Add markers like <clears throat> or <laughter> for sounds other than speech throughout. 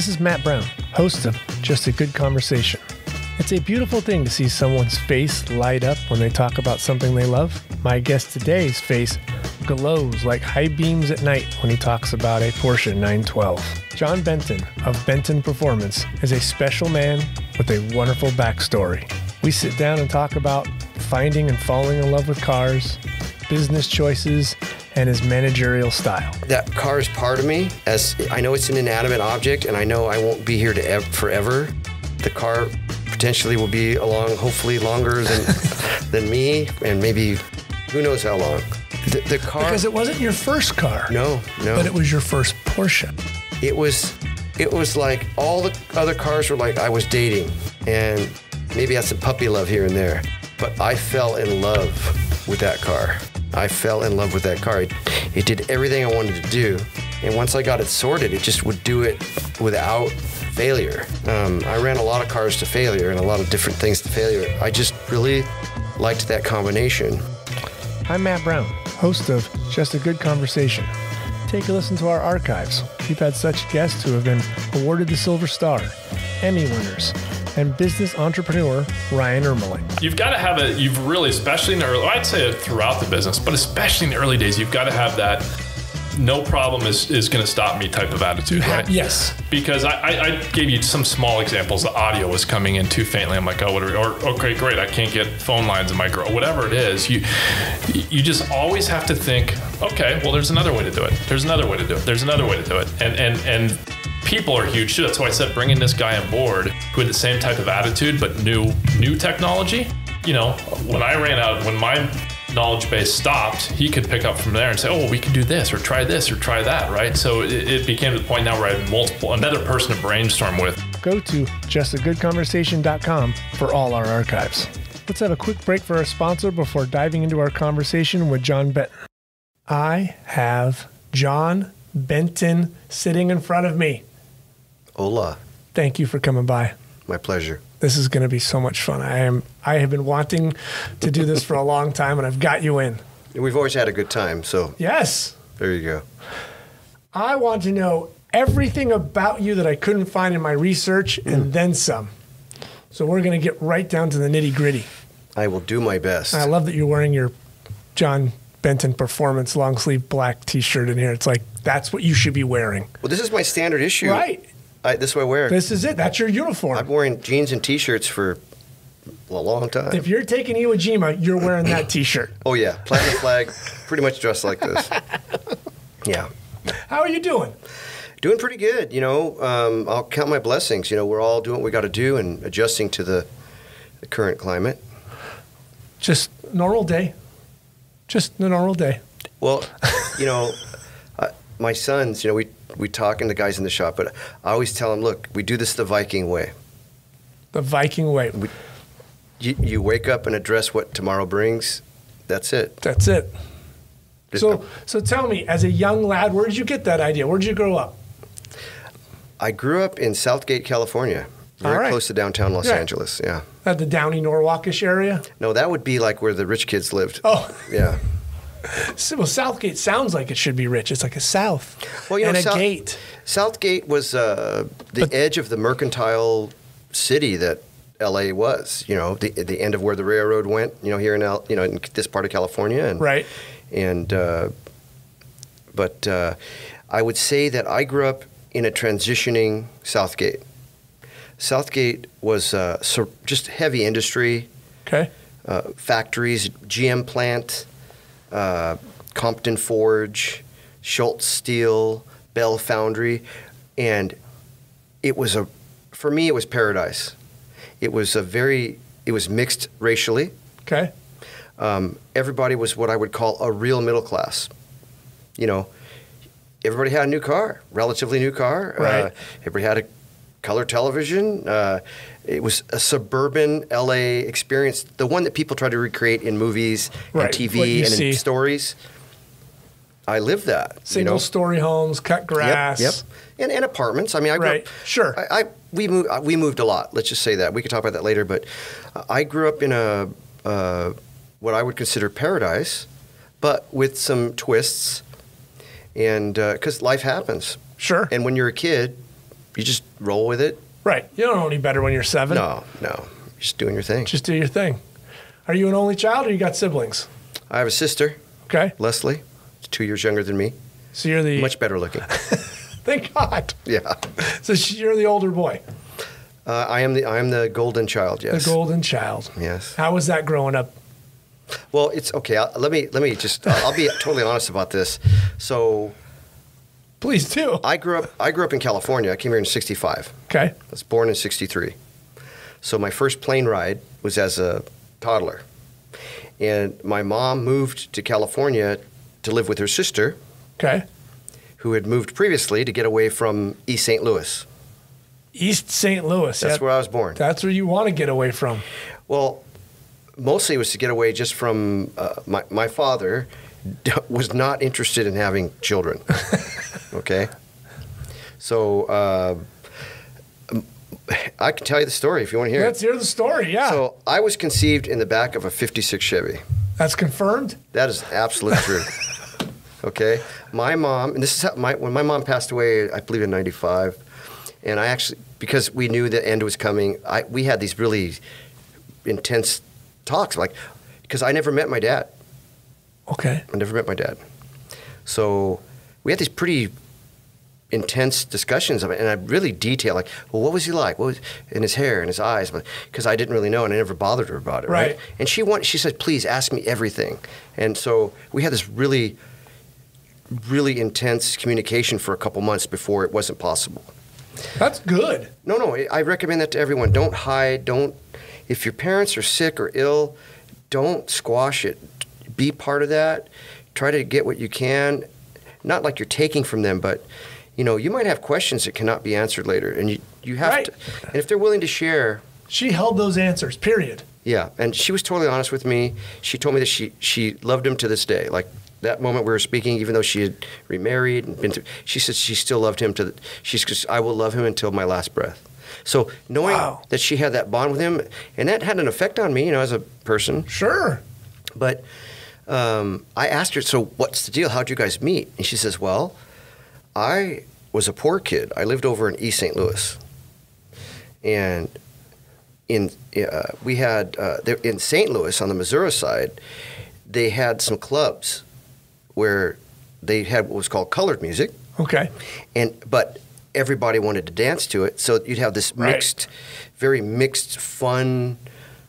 This is Matt Brown, host of Just a Good Conversation. It's a beautiful thing to see someone's face light up when they talk about something they love. My guest today's face glows like high beams at night when he talks about a Porsche 912. John Benton of Benton Performance is a special man with a wonderful backstory. We sit down and talk about finding and falling in love with cars, business choices, and his managerial style. That car is part of me. As I know, it's an inanimate object, and I know I won't be here to ev- forever. The car potentially will be along, hopefully longer than <laughs> than me, and maybe who knows how long. The, the car. Because it wasn't your first car. no, no. But it was your first Porsche. it was it was like all the other cars were like I was dating and maybe I had some puppy love here and there. But I fell in love with that car. I fell in love with that car. It, it did everything I wanted to do. And once I got it sorted, it just would do it without failure. Um, I ran a lot of cars to failure and a lot of different things to failure. I just really liked that combination. I'm Matt Brown, host of Just a Good Conversation. Take a listen to our archives. We've had such guests who have been awarded the Silver Star, Emmy winners, and business entrepreneur Ryan Ermeling. You've got to have a, you've really, especially in the early, I'd say throughout the business, but especially in the early days, you've got to have that no problem is, is going to stop me type of attitude, right? Yes. Because I, I, I gave you some small examples. The audio was coming in too faintly. I'm like, oh, what are, or okay, great. I can't get phone lines in my girl. Whatever it is, you you just always have to think, okay, well, there's another way to do it. There's another way to do it. There's another way to do it. And and and people are huge too. That's why I said bringing this guy on board who had the same type of attitude but new new technology. You know, when I ran out, when my knowledge base stopped, he could pick up from there and say, "Oh, we can do this, or try this, or try that." Right? So it, it became the point now where I had multiple another person to brainstorm with. Go to justagoodconversation.com for all our archives. Let's have a quick break for our sponsor before diving into our conversation with John Benton. I have John Benton sitting in front of me. Hola, Thank you for coming by. my pleasure. This is going to be so much fun. I am I have been wanting to do this for a long time and I've got you in. We've always had a good time, so Yes. there you go. I want to know everything about you that I couldn't find in my research and hmm. then some. So we're going to get right down to the nitty gritty. I will do my best. I love that you're wearing your John Benton Performance long sleeve black t shirt in here. It's like that's what you should be wearing. Well, this is my standard issue. Right. I, this is what I wear. This is it. That's your uniform. Been wearing jeans and t-shirts for a long time. If you're taking Iwo Jima, you're wearing that <clears throat> t shirt. oh yeah, platinum flag, pretty much dressed like this. <laughs> Yeah, How are you doing? doing pretty good. You know, um, I'll count my blessings. You know, we're all doing what we got to do and adjusting to the, the current climate. Just normal day. Just a normal day. Well, you know, uh, my sons. You know, we we talk and the guys in the shop, but I always tell them, look, we do this the Viking way. The Viking way. You, you wake up and address what tomorrow brings. That's it. That's it. There's So, no- so tell me, as a young lad, where did you get that idea? Where did you grow up? I grew up in Southgate, California, very right. close to downtown Los Yeah. Angeles. Yeah. At the Downey Norwalkish area? No, that would be like where the rich kids lived. Oh, Yeah. So- <laughs> well, Southgate sounds like it should be rich. It's like a south Well, you and know, a South- gate. Southgate was uh, the But- edge of the mercantile city that LA was. You know, the the end of where the railroad went. You know, here in L, you know in this part of California, and Right. And uh, but uh, I would say that I grew up in a transitioning Southgate. Southgate was uh, so just heavy industry. Okay. uh, factories, GM plant, uh, Compton Forge, Schultz Steel, Bell Foundry, and it was a, for me, it was paradise. It was a very, it was mixed racially. Okay. Um, everybody was what I would call a real middle class. You know, everybody had a new car, relatively new car. Uh, Right. everybody had a color television. Uh, it was a suburban LA experience, the one that people try to recreate in movies Right, and TV and in stories. I lived that. you Single know? story homes, cut grass. Yep, yep. And, and apartments. I mean, I grew Right, up. sure. I, I we moved. We moved a lot. Let's just say that we could talk about that later. But I grew up in a uh, what I would consider paradise, but with some twists, and because life happens. Sure. And when you're a kid, you just roll with it. Right. You don't know any better when you're seven. No, no, you're just doing your thing. Just do your thing. Are you an only child or you got siblings? I have a sister, Okay. Leslie, two years younger than me, So you're the. much better looking. <laughs> Thank God. yeah, So you're the older boy, uh, I am the I am the golden child. Yes, the golden child. yes. How was that growing up? Well, it's okay. I'll, let me let me just. I'll, I'll be totally honest about this. So Please do. I grew up. I grew up in California. I came here in '65. Okay. I was born in '63. So my first plane ride was as a toddler, and my mom moved to California to live with her sister, Okay. who had moved previously to get away from East St. Louis. East St. Louis. That's That- where I was born. That's where you want to get away from. Well, mostly it was to get away just from uh, my my father <laughs> was not interested in having children. <laughs> okay, so uh, I can tell you the story if you want to hear Let's it. hear the story. Yeah. So I was conceived in the back of a '56 Chevy. That's confirmed. That is absolute <laughs> truth. Okay, my mom, and this is how my when my mom passed away, I believe in '95, and I actually because we knew the end was coming, I we had these really intense talks, like because I never met my dad. Okay. I never met my dad, so we had these pretty intense discussions of it, and I really detailed like, well, what was he like? What was in his hair and his eyes? Because I didn't really know, and I never bothered her about it. Right. Right. And she wanted, she said, please ask me everything, and so we had this really, really intense communication for a couple months before it wasn't possible. That's good. No, no, I recommend that to everyone. Don't hide. Don't. If your parents are sick or ill, don't squash it. Be part of that. Try to get what you can. Not like you're taking from them, but you know you might have questions that cannot be answered later, and you you have Right. to. And if they're willing to share, She held those answers. Period. yeah. And she was totally honest with me. She told me that she she loved him to this day. Like that moment we were speaking, even though she had remarried and been through, she said she still loved him to. The, she's just, I will love him until my last breath. So knowing Wow. that she had that bond with him, and that had an effect on me, you know, as a person. Sure. But um, I asked her, so what's the deal? How'd you guys meet? And she says, well, I was a poor kid. I lived over in East St. Louis, and in uh, we had uh, there, in St. Louis on the Missouri side, they had some clubs where they had what was called colored music, Okay. and but everybody wanted to dance to it. So you'd have this Right. mixed, very mixed, fun,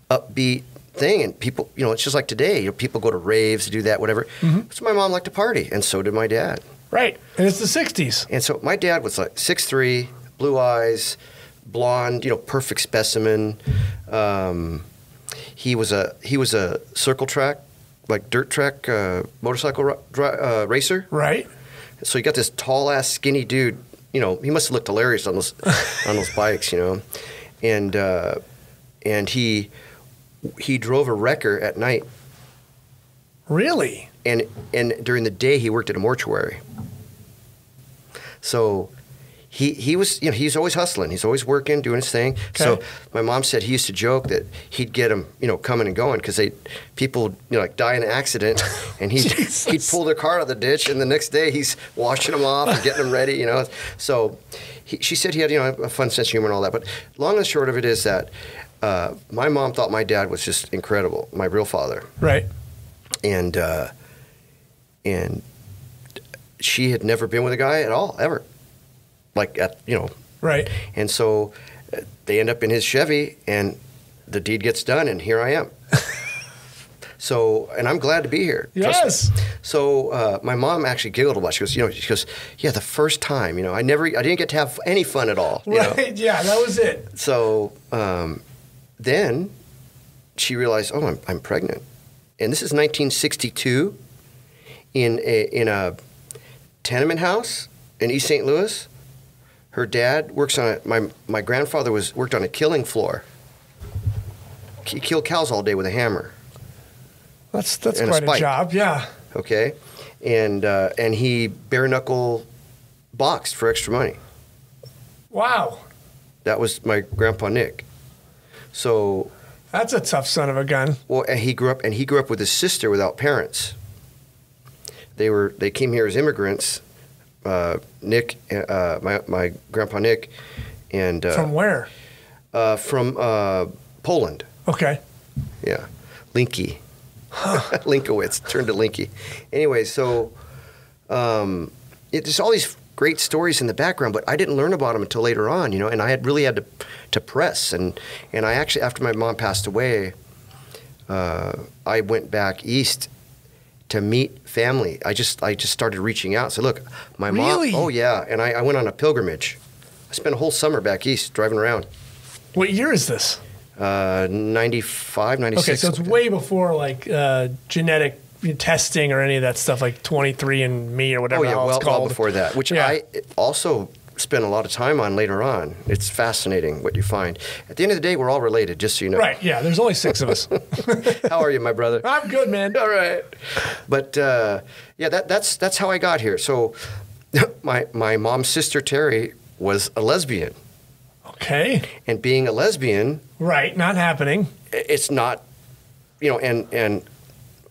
upbeat thing, and people, you know, it's just like today. You know, people go to raves, do that, whatever. So my mom liked to party, and so did my dad. Right. And it's the 60s. And so my dad was like six three, blue eyes, blonde, you know, perfect specimen. Um, he was a he was a circle track, like dirt track uh, motorcycle uh, racer. Right. So you got this tall ass skinny dude. You know, he must have looked hilarious on those <laughs> on those bikes. You know, and uh, and he he drove a wrecker at night, Really? and and during the day he worked at a mortuary. So. He, he was you know he's always hustling he's always working doing his thing so my mom said he used to joke that he'd get him you know coming and going because they people you know like die in an accident <laughs> and he'd, he'd pull their car out of the ditch and the next day he's washing them off and getting them ready you know so he, she said he had you know a fun sense of humor and all that but long and short of it is that uh, my mom thought my dad was just incredible my real father Right. and uh, and she had never been with a guy at all ever like at you know Right. and so uh, they end up in his Chevy, and the deed gets done, and here I am. <laughs> so, and I'm glad to be here. Yes. So uh, my mom actually giggled a lot. She goes, you know, she goes, yeah, the first time, you know, I never, I didn't get to have any fun at all. You know? Yeah, that was it. So um, then she realized, oh, I'm, I'm pregnant, and this is 1962 in a in a tenement house in East St. Louis. Her dad works on a my my grandfather was worked on a killing floor. He killed cows all day with a hammer. That's that's And a quite a, job. Yeah. Okay, and uh, and he bare knuckle boxed for extra money. Wow. That was my grandpa Nick. So That's a tough son of a gun. Well, and he grew up, and he grew up with his sister without parents. They were they came here as immigrants uh, Nick, uh, my my grandpa Nick, and uh, From where? uh, from uh, Poland. Okay. Yeah, Linky. <laughs> Linkowitz turned to Linky. Anyway, so um, it, there's all these great stories in the background, but I didn't learn about them until later on, you know. And I had really had to to press, and and I actually after my mom passed away, uh, I went back east to meet family. I just I just started reaching out. So look, my Really? mom. Oh yeah, and I, I went on a pilgrimage. I spent a whole summer back east driving around. What year is this? Uh, 95, 96. Okay, so it's way before like uh, genetic testing or any of that stuff, like 23 and Me or whatever Oh yeah, well, it's called. well before that, which Yeah. I also spent a lot of time on later on. It's fascinating what you find. At the end of the day, we're all related, just so you know. Right. Yeah. There's only six of us. <laughs> How are you, my brother? I'm good, man. <laughs> all right. But uh, yeah, that, that's that's how I got here. So <laughs> my my mom's sister Terry was a lesbian, Okay. and being a lesbian, Right. Not happening. it's not, you know, and and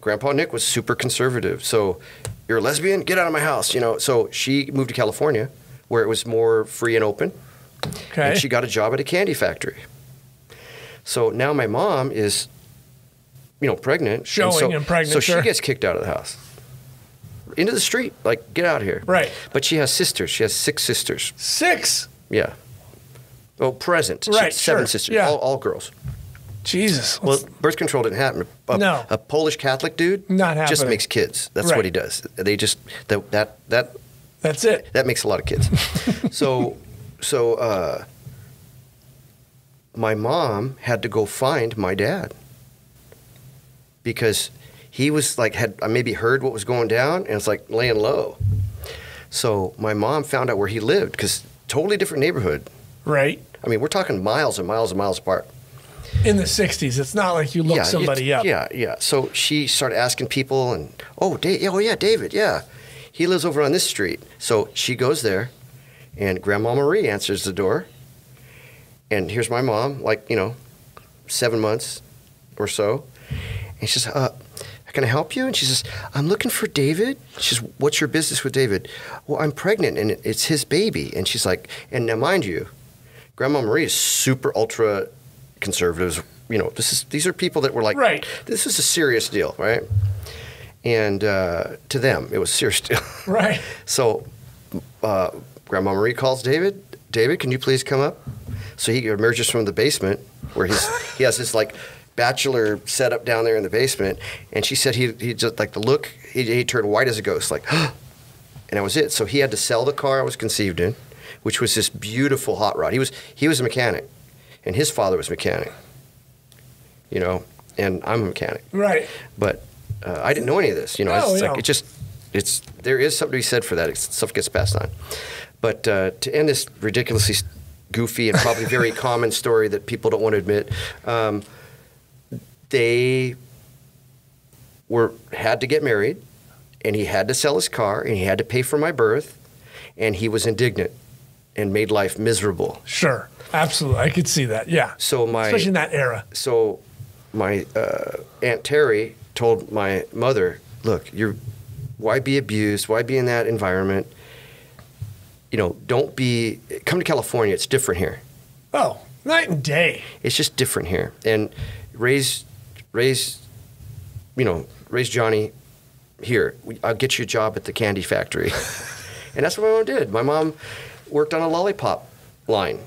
Grandpa Nick was super conservative. So you're a lesbian, get out of my house, you know. So she moved to California, where it was more free and open. Okay. and she got a job at a candy factory. So now my mom is, you know, pregnant. Showing so, and pregnant, So sure. she gets kicked out of the house, into the street. Like, get out of here. Right. But she has sisters. She has six sisters. Six. Yeah. Oh, present. Right, has seven sure. sisters. Yeah. All, all girls. Jesus. Well, birth control didn't happen. A, No. A Polish Catholic dude Not happening. just makes kids. That's Right. what he does. They just that that that that's it. that makes a lot of kids. <laughs> so, so uh, my mom had to go find my dad because he was like had I maybe heard what was going down and it's like laying low. So my mom found out where he lived because totally different neighborhood. Right. I mean, we're talking miles and miles and miles apart. In the 60s. It's not like you look yeah, somebody up. Yeah, yeah. So she started asking people, and oh, da- oh yeah, David, yeah, he lives over on this street. So she goes there, and Grandma Marie answers the door, and here's my mom, like you know, seven months or so, and she says, uh, "Can I help you?" And she says, "I'm looking for David." She says, "What's your business with David?" Well, I'm pregnant, and it's his baby. And she's like, and now mind you, Grandma Marie is super ultra conservatives. You know, this is these are people that were like, Right. This is a serious deal, right? And uh, to them, it was serious. <laughs> Right. so, uh, Grandma Marie calls David. David, can you please come up? So he emerges from the basement where he's <laughs> he has his like bachelor setup down there in the basement, and she said he he just like the look he, he turned white as a ghost, like, <gasps> and that was it. So he had to sell the car I was conceived in, which was this beautiful hot rod. He was he was a mechanic, and his father was a mechanic. You know, and I'm a mechanic, Right. but uh, I didn't know any of this. You know, No, it's like it just it's there is something to be said for that. It's, stuff gets passed on. But uh, to end this ridiculously goofy and probably very <laughs> common story that people don't want to admit, um, they were had to get married, and he had to sell his car, and he had to pay for my birth, and he was indignant and made life miserable. Sure. Absolutely. I could see that. Yeah. So my Especially in that era. so my uh, aunt Terry told my mother, "Look, you're why be abused? Why be in that environment? You know, don't be. Come to California. It's different here. Oh, night and day. It's just different here. And raise, raise, you know, raise Johnny here. I'll get you a job at the candy factory." <laughs> and that's what my mom did. My mom worked on a lollipop line.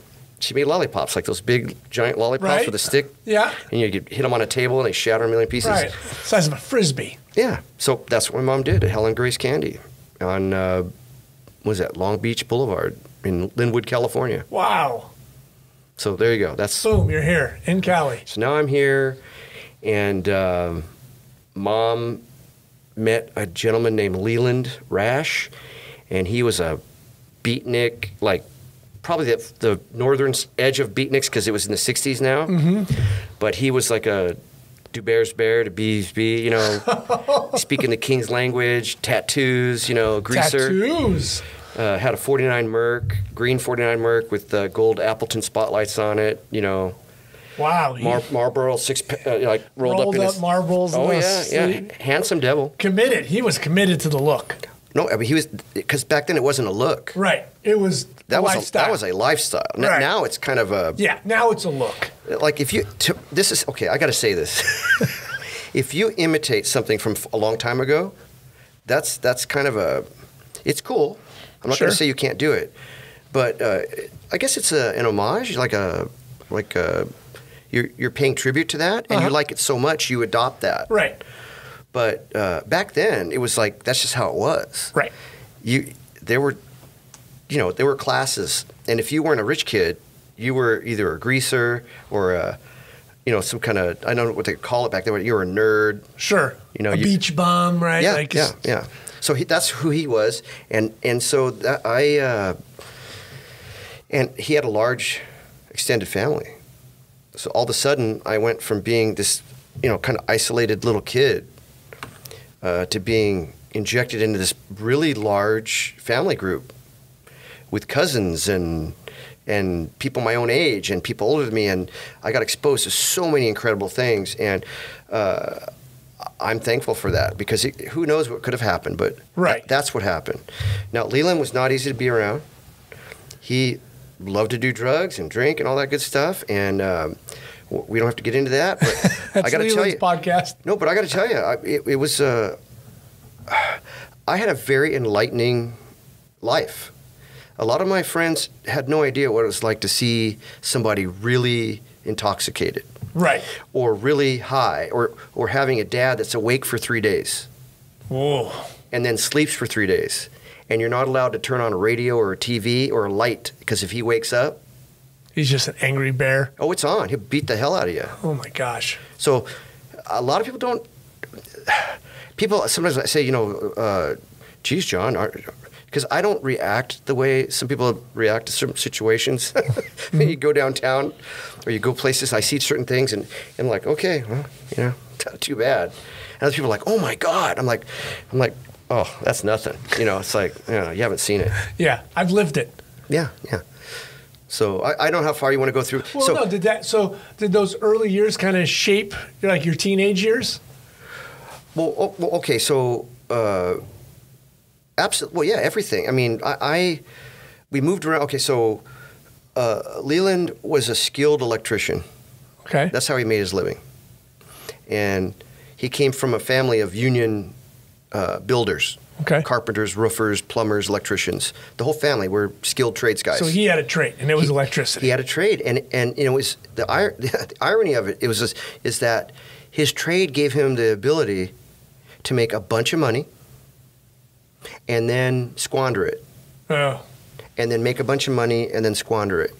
She made lollipops, like those big giant lollipops Right. with a stick. Yeah. And you could hit them on a table and they shatter a million pieces. Right. Size of a frisbee. Yeah. So that's what my mom did at Helen Grace Candy on, uh, what was that, Long Beach Boulevard in Lynwood, California. Wow. So there you go. That's Boom. You're here in Cali. So now I'm here, and um, mom met a gentleman named Leland Rash, and he was a beatnik, like probably the, the northern edge of beatniks because it was in the 60s now. Mm-hmm. But he was like a do bears bear to bees bee, you know, <laughs> speaking the king's language, tattoos, you know, greaser. Tattoos. Uh, had a 49 Merc, green 49 Merc with uh, gold Appleton spotlights on it, you know. Wow. Mar- Marlboro six uh, like rolled, rolled up in up his marbles. Oh yeah, yeah, handsome devil. Committed. He was committed to the look. No, I mean he was because back then it wasn't a look. Right. It was That a was lifestyle. a, that was a lifestyle. Right. Now it's kind of a yeah. Now it's a look. like if you to, this is okay. I got to say this. <laughs> if you imitate something from a long time ago, that's that's kind of a it's cool. I'm not Sure. going to say you can't do it, but uh, I guess it's a, an homage, like a like a you're you're paying tribute to that, and Uh-huh. you like it so much you adopt that. Right. But uh, back then, it was like that's just how it was. Right. You there were, you know, there were classes, and if you weren't a rich kid, you were either a greaser or a, you know, some kind of I don't know what they call it back then. But you were a nerd. Sure. You know, a you- beach bum, right? Yeah, Like, yeah, yeah. So he, that's who he was, and and so that I, uh, and he had a large, extended family. So all of a sudden, I went from being this, you know, kind of isolated little kid, uh, to being injected into this really large family group, with cousins and and people my own age and people older than me, and I got exposed to so many incredible things, and. Uh, I'm thankful for that because it, who knows what could have happened, but Right. tha- that's what happened. Now, Leland was not easy to be around. He loved to do drugs and drink and all that good stuff, and um, we don't have to get into that. But <laughs> That's I got to tell you, podcast. no, but I got to tell you, I, it, it was. Uh, I had a very enlightening life. A lot of my friends had no idea what it was like to see somebody really intoxicated Right. or really high or, or having a dad that's awake for three days Whoa. and then sleeps for three days and you're not allowed to turn on a radio or a tv or a light because if he wakes up He's just an angry bear. oh it's on he'll beat the hell out of you Oh my gosh. so a lot of people don't people sometimes I say you know uh, geez john because i don't react the way some people react to certain situations <laughs> you go downtown or you go places i see certain things and i'm like okay well you know <laughs> too bad and other people are like oh my god i'm like i'm like oh that's nothing you know it's like you, know, you haven't seen it Yeah. I've lived it. yeah yeah so I, I don't know how far you want to go through Well, so no, did that? So, did those early years kind of shape like your teenage years? Well, okay, so uh, absolutely. Well, yeah, everything. I mean, I, I we moved around. Okay, so uh, Leland was a skilled electrician. Okay. That's how he made his living, and he came from a family of union uh, builders. Okay. Carpenters, roofers, plumbers, electricians. The whole family were skilled trades guys. so he had a trade, and it was electricity. He had a trade, and and you know, it was the, ir- <laughs> the irony of it. It was this, is that his trade gave him the ability to make a bunch of money, and then squander it, oh. and then make a bunch of money and then squander it.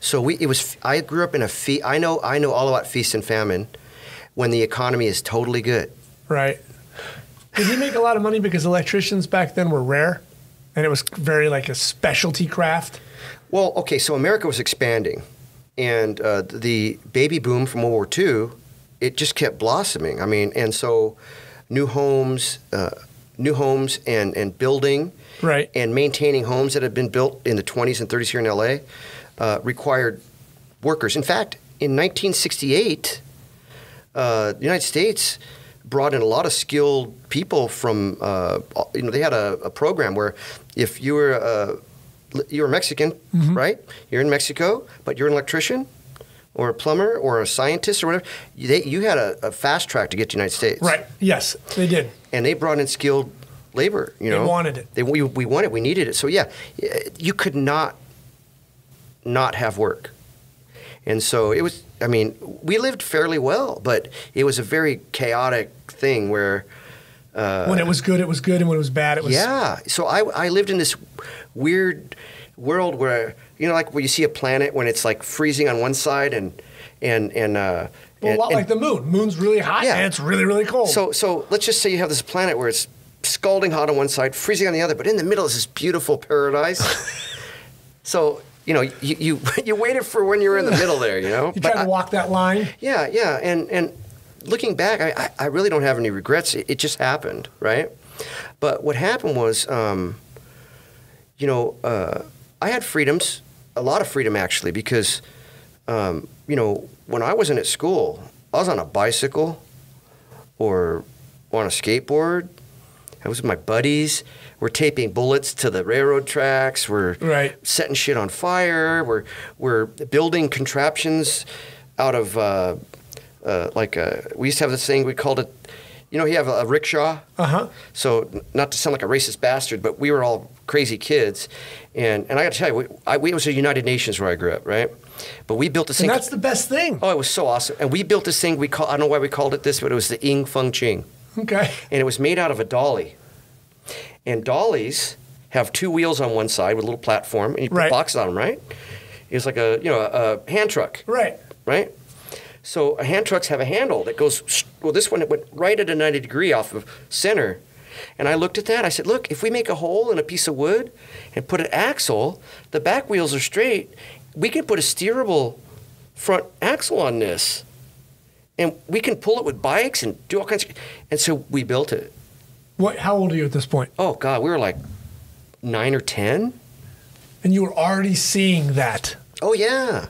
So we, it was. I grew up in a fe- I know I know all about feast and famine, when the economy is totally good. Right. Did he make a lot of money because electricians back then were rare, and it was very like a specialty craft? Well, okay, so America was expanding, and uh, the baby boom from World War II, it just kept blossoming. I mean, and so new homes, uh, new homes, and and building, Right. and maintaining homes that had been built in the 20s and 30s here in LA, uh, required workers. In fact, in 1968, uh, the United States brought in a lot of skilled people from. Uh, you know, they had a, a program where if you were uh, you were Mexican, right? You're in Mexico, but you're an electrician or a plumber or a scientist or whatever. You, they, you had a, a fast track to get to the United States, Right. Yes, they did. And they brought in skilled labor. You know, They wanted it. They, we, we wanted, it. we needed it. So yeah, you could not not have work. And so it was. I mean, we lived fairly well, but it was a very chaotic thing where. Uh, when it was good, it was good, and when it was bad, it was. yeah. So I, I lived in this weird world where you know, like where you see a planet when it's like freezing on one side and and and. Uh, Well, a lot and- like the moon. Moon's really hot, Yeah. and it's really, really cold. so so let's just say you have this planet where it's scalding hot on one side, freezing on the other, but in the middle is this beautiful paradise. <laughs> so you know, you, you <laughs> you waited for when you were in the middle there, you know. you But tried to walk that line. yeah, yeah, and and looking back, I, I, really don't have any regrets. It, it just happened, right? But what happened was, um, you know, uh, I had freedoms, a lot of freedom actually, because, um, you know, when I wasn't at school, I was on a bicycle or on a skateboard. I was with my buddies. We're taping bullets to the railroad tracks. We're Right. setting shit on fire. We're we're building contraptions out of uh, uh, like uh we used to have this thing we called it. You know, you have a, a rickshaw. Uh huh. So, n- not to sound like a racist bastard, but we were all crazy kids, and and I got to tell you, we, I, we it was a United Nations where I grew up, right? But we built this And thing. that's the best thing. oh, it was so awesome, and we built this thing. We call I don't know why we called it this, but it was the Ing Feng Ching, Okay. and it was made out of a dolly. And dollies have two wheels on one side with a little platform, and you put Right. boxes on them, right? It's like a you know a, a hand truck Right. right? So a hand trucks have a handle that goes. Well, this one it went right at a ninety degree off of center, and I looked at that. I said, "Look, if we make a hole in a piece of wood and put an axle, the back wheels are straight. We can put a steerable front axle on this, and we can pull it with bikes and do all kinds of." And so we built it. What? How old are you at this point? Oh God, we were like nine or ten. And you were already seeing that. Oh yeah.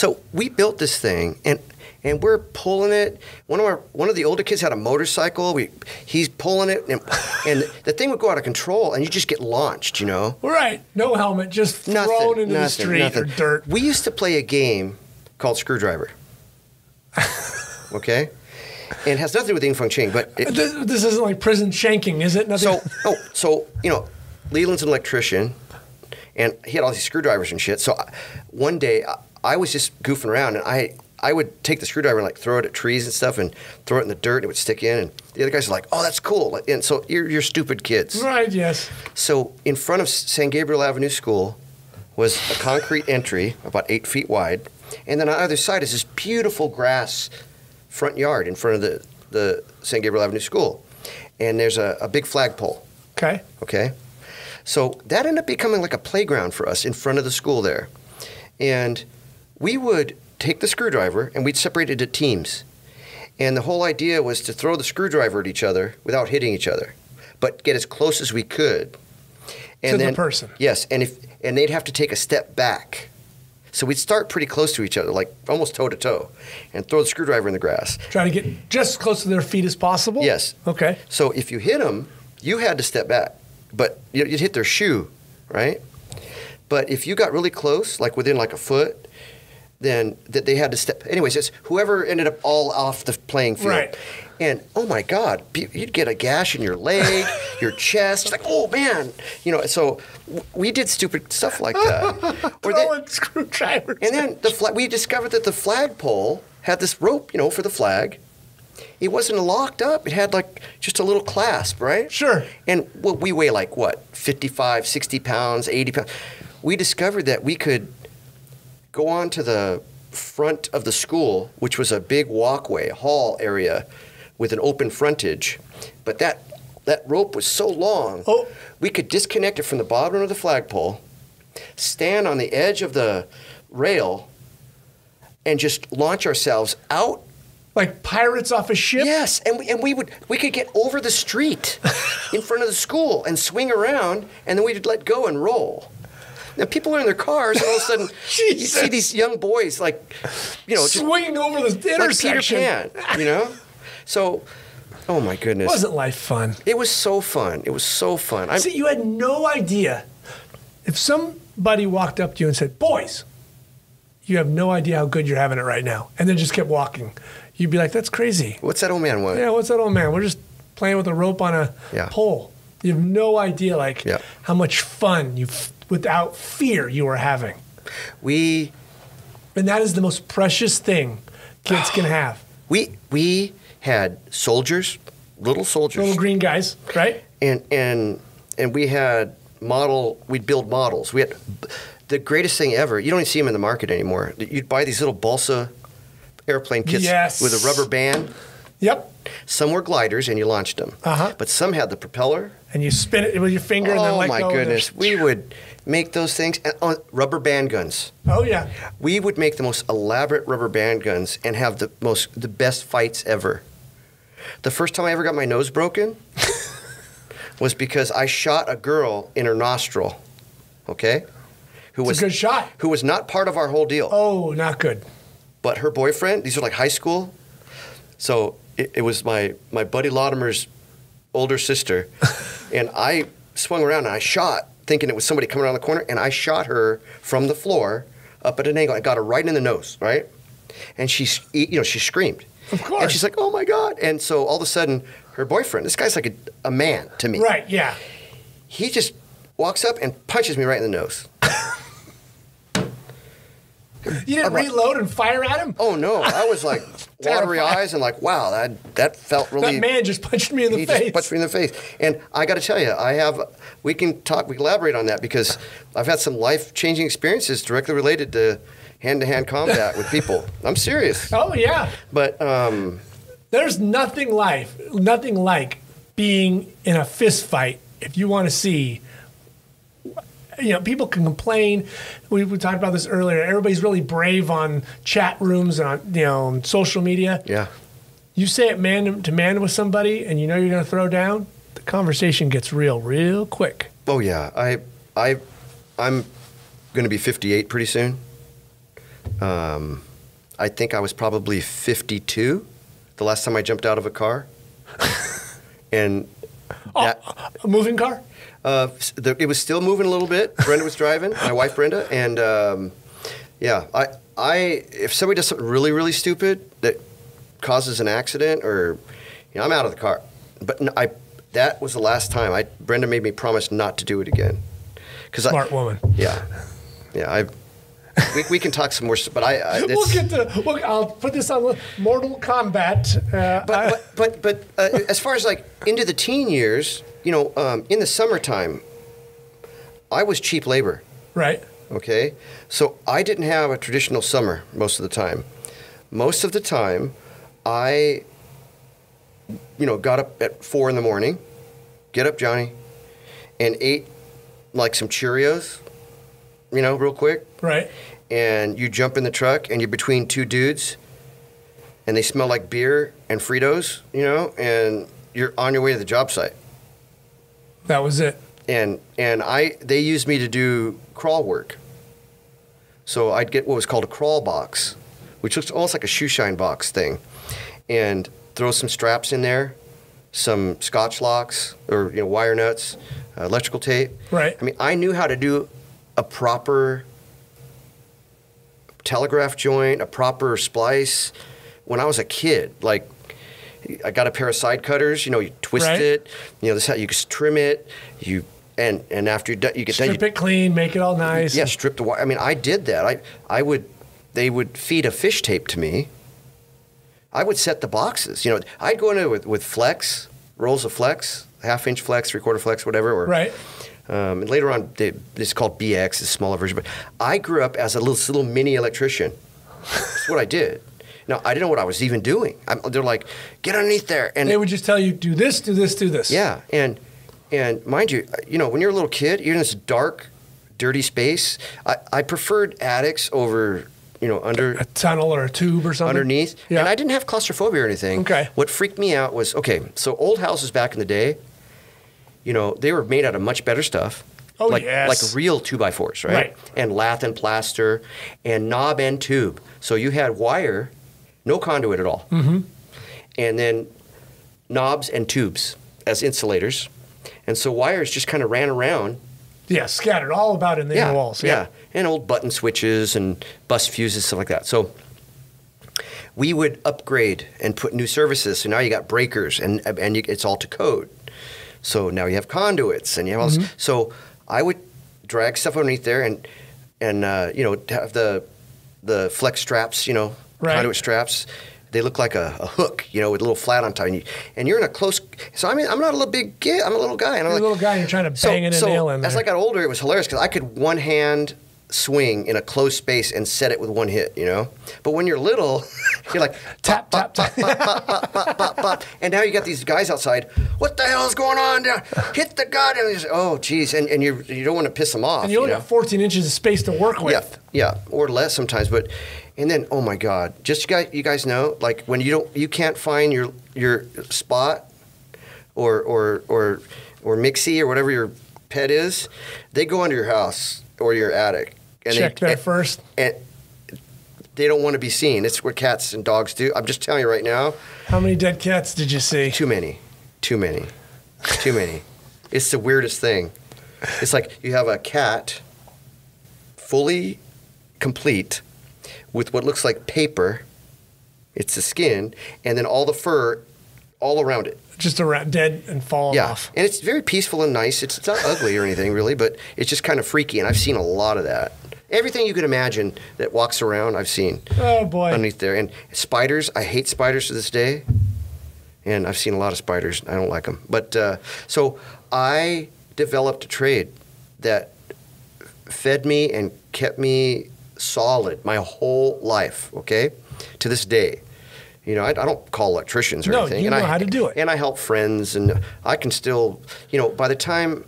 So we built this thing and and we're pulling it. One of our one of the older kids had a motorcycle. We he's pulling it and, and <laughs> the thing would go out of control and you just get launched, you know. Right. No helmet, just thrown Nothing, into the street nothing. or dirt. We used to play a game called Screwdriver. <laughs> okay? And it has nothing to do with Ing Feng Ching, but it, This, this isn't like prison shanking, is it? Nothing. so, oh, so you know, Leland's an electrician, and he had all these screwdrivers and shit. So I, one day, I, I was just goofing around, and I I would take the screwdriver and like throw it at trees and stuff, and throw it in the dirt, and it would stick in. And the other guys are like, "Oh, that's cool!" And so you're, you're stupid kids. right. Yes. So in front of San Gabriel Avenue School was a concrete entry about eight feet wide, and then on either side is this beautiful grass front yard in front of the the San Gabriel Avenue School, and there's a, a big flagpole. Okay. Okay. So that ended up becoming like a playground for us in front of the school there. And we would take the screwdriver and we'd separate it into teams. And the whole idea was to throw the screwdriver at each other without hitting each other, but get as close as we could. And To the person. Yes, and if and they'd have to take a step back. So we'd start pretty close to each other, like almost toe to toe, and throw the screwdriver in the grass. Try to get just as close to their feet as possible. Yes. Okay. So if you hit them, you had to step back, but you- you'd hit their shoe, right? But if you got really close, like within like a foot, then that they had to step. Anyways, it's whoever ended up all off the playing field. Right. And oh my God, you'd get a gash in your leg, <laughs> your chest. It's like, oh man, you know. So we did stupid stuff like that. <laughs> Or Throwing screwdrivers. and then the flag, we discovered that the flagpole had this rope, you know, for the flag. It wasn't locked up. It had like just a little clasp, right? Sure. And well, we weigh like what, 55, 60 pounds, 80 pounds. We discovered that we could go on to the front of the school, which was a big walkway, hall area with an open frontage. But that that rope was so long, Oh. we could disconnect it from the bottom of the flagpole, stand on the edge of the rail, and just launch ourselves out like pirates off a ship. Yes, and we, and we would we could get over the street <laughs> in front of the school and swing around, and then we'd let go and roll. Now people are in their cars, and all of a sudden <laughs> you see these young boys like, you know, just Swinging over the like Peter. Pan, you know. <laughs> So, oh my goodness, Wasn't life fun? it was so fun. It was so fun. I, See, you had no idea. If somebody walked up to you and said, "Boys, you have no idea how good you're having it right now," and then just kept walking, you'd be like, "That's crazy." what's that old man want? Yeah, what's that old man? We're just playing with a rope on a Yeah. pole. You have no idea, like Yeah. how much fun you, without fear, you were having, We and that is the most precious thing kids can <sighs> have. we we had soldiers, little soldiers, Little green guys, right? and and and we had model we'd build models we had the greatest thing ever you don't even see them in the market anymore you'd buy these little balsa airplane kits Yes. with a rubber band Yep. some were gliders and you launched them Uh-huh. but some had the propeller And you spin it with your finger and then oh my goodness we would make those things and, oh, rubber band guns Oh yeah. we would make the most elaborate rubber band guns and have the most the best fights ever. The first time I ever got my nose broken <laughs> was because I shot a girl in her nostril. Okay? Who It's was a good shot. who was not part of our whole deal. Oh, not good. But her boyfriend, these are like high school. So it, it was my my buddy Latimer's older sister, <laughs> and I swung around and I shot, thinking it was somebody coming around the corner, and I shot her from the floor up at an angle. I got her right in the nose, right, and she, you know, she screamed. Of course. And she's like, "Oh my god!" And so all of a sudden, her boyfriend, this guy's like a, a man to me. Right. Yeah. He just walks up and punches me right in the nose. <laughs> <laughs> You didn't reload and fire at him. Oh no! I was like <laughs> watery eyes and like, wow, that that felt really. that man just punched me in the he face. just punched me in the face. And I got to tell you, I have. We can talk. We can elaborate on that because I've had some life changing experiences directly related to hand to hand combat with people. <laughs> I'm serious. oh yeah. But um, There's nothing like nothing like being in a fist fight if you want to see. You know, people can complain. We, we talked about this earlier. Everybody's really brave on chat rooms and on you know on social media. yeah, You say it man to man with somebody, and you know you're going to throw down. The conversation gets real, real quick. oh yeah. I I I'm going to be 58 pretty soon. Um, I think I was probably 52 the last time I jumped out of a car. <laughs> and that, A moving car. Uh, the, it was still moving a little bit. Brenda was driving, my wife Brenda, and um, yeah, I, I, if somebody does something really, really stupid that causes an accident, or you know, I'm out of the car. But no, I, that was the last time. I Brenda made me promise not to do it again. Cause Smart I, woman. Yeah, yeah. I, we, we can talk some more, but I, I We'll get to. We'll, I'll put this on Mortal Kombat. Uh, but but but, but uh, as far as like into the teen years, you know, um, in the summertime, I was cheap labor. right. Okay, so I didn't have a traditional summer most of the time. Most of the time, I, you know, got up at four in the morning, get up, Johnny, and ate like some Cheerios, you know, real quick, Right. and you jump in the truck and you're between two dudes and they smell like beer and Fritos, you know, and you're on your way to the job site. That was it. And and I they used me to do crawl work. So I'd get what was called a crawl box, which looks almost like a shoe shine box thing. And throw some straps in there, some scotch locks or you know wire nuts, uh, electrical tape. Right. I mean, I knew how to do a proper telegraph joint, a proper splice when I was a kid. Like, I got a pair of side cutters. You know, you twist Right. it. You know, this how you just trim it. You and and after you're done, you get done. Strip You, it clean, make it all nice. yeah, strip the wire. I mean, I did that. I I would. They would feed a fish tape to me. I would set the boxes. You know, I'd go in there with, with flex rolls of flex, half inch flex, three quarter flex, whatever. Or, Right. um, and later on, they, it's called BX, it's a smaller version. But I grew up as a little, little mini electrician. That's what I did. Now, I didn't know what I was even doing. I'm, they're like, get underneath there. And They would just tell you, do this, do this, do this. yeah, and and mind you, you know, when you're a little kid, you're in this dark, dirty space. I, I preferred attics over, you know, under A tunnel or a tube or something. underneath. Yeah. And I didn't have claustrophobia or anything. Okay. What freaked me out was okay, so old houses back in the day, you know, they were made out of much better stuff. Oh, like, yes. Like real two by fours, right? Right. And lath and plaster and knob and tube. So you had wire, no conduit at all. Mm-hmm. And then knobs and tubes as insulators. And so wires just kind of ran around Yeah, scattered all about in the inner walls. yeah. And old button switches and bus fuses, stuff like that. So we would upgrade and put new services. So now you got breakers and and you, it's all to code. So now you have conduits and you have all Mm-hmm. this. So I would drag stuff underneath there and and uh, you know have the the flex straps, you know, Right. conduit straps. They look like a, a hook, you know, with a little flat on top. And, you, and you're in a close. So I mean, I'm not a little big kid. I'm a little guy. And I'm You're a like, little guy and you're trying to bang it and nail in as there. I got older, it was hilarious because I could one hand swing in a closed space and set it with one hit, you know. But when you're little, <laughs> you're like <laughs> Tap, tap, tap. pop, pop, pop, and now you got these guys outside. What the hell is going on? down? <laughs> Hit the god! And he's, oh, geez, and and you you don't want to piss them off. And you only know? got 14 inches of space to work with. Yeah, yeah, or less sometimes. But and then oh my God, just you guys, you guys know, like when you don't, you can't find your your spot, or or or or mixie or whatever your pet is, they go under your house or your attic and Check they, there and, first. and they don't want to be seen. It's what cats and dogs do. I'm just telling you right now, How many dead cats did you see? too many, too many. Too many. <laughs> It's the weirdest thing. It's like you have a cat fully complete with what looks like paper. It's the skin, and then all the fur all around it. Just around dead and falling Yeah, off. and it's very peaceful and nice. It's, it's not ugly or anything really, but it's just kind of freaky. And I've seen a lot of that. Everything you could imagine that walks around, I've seen Oh boy. underneath there. And spiders, I hate spiders to this day. And I've seen a lot of spiders. I don't like them. But uh, so I developed a trade that fed me and kept me solid my whole life. Okay, to this day. You know, I, I don't call electricians or No, anything. you and know I, how to do it. And I help friends, and I can still, you know, by the time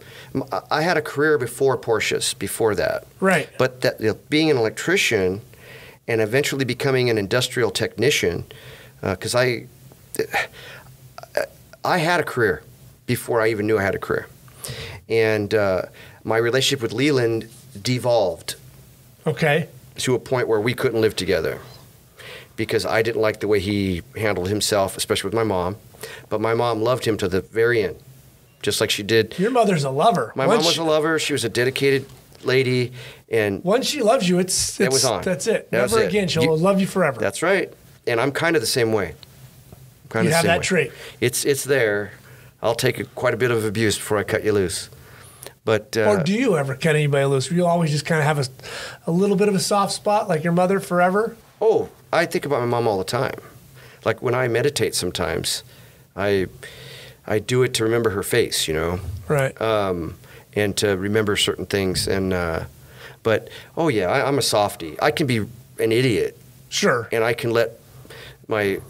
I had a career before Porsches, before that. Right. But that you know, being an electrician and eventually becoming an industrial technician, because I, I had a career before I even knew I had a career, and uh, my relationship with Leland devolved Okay. To a point where we couldn't live together because I didn't like the way he handled himself, especially with my mom. But my mom loved him to the very end, just like she did. Your mother's a lover. My Once mom was she- a lover. She was a dedicated lady, and Once she loves you, it's, It was on. That's it. That Never it. again. She'll You- love you forever. that's right. And I'm kind of the same way. Kind You of have that way. trait. It's it's there. I'll take a, quite a bit of abuse before I cut you loose. But uh, or do you ever cut anybody loose? You always just kind of have a, a little bit of a soft spot, like your mother forever. Oh, I think about my mom all the time. Like when I meditate sometimes, I I do it to remember her face, you know, Right. um, and to remember certain things. And uh, but oh yeah, I, I'm a softie. I can be an idiot, sure. and I can let my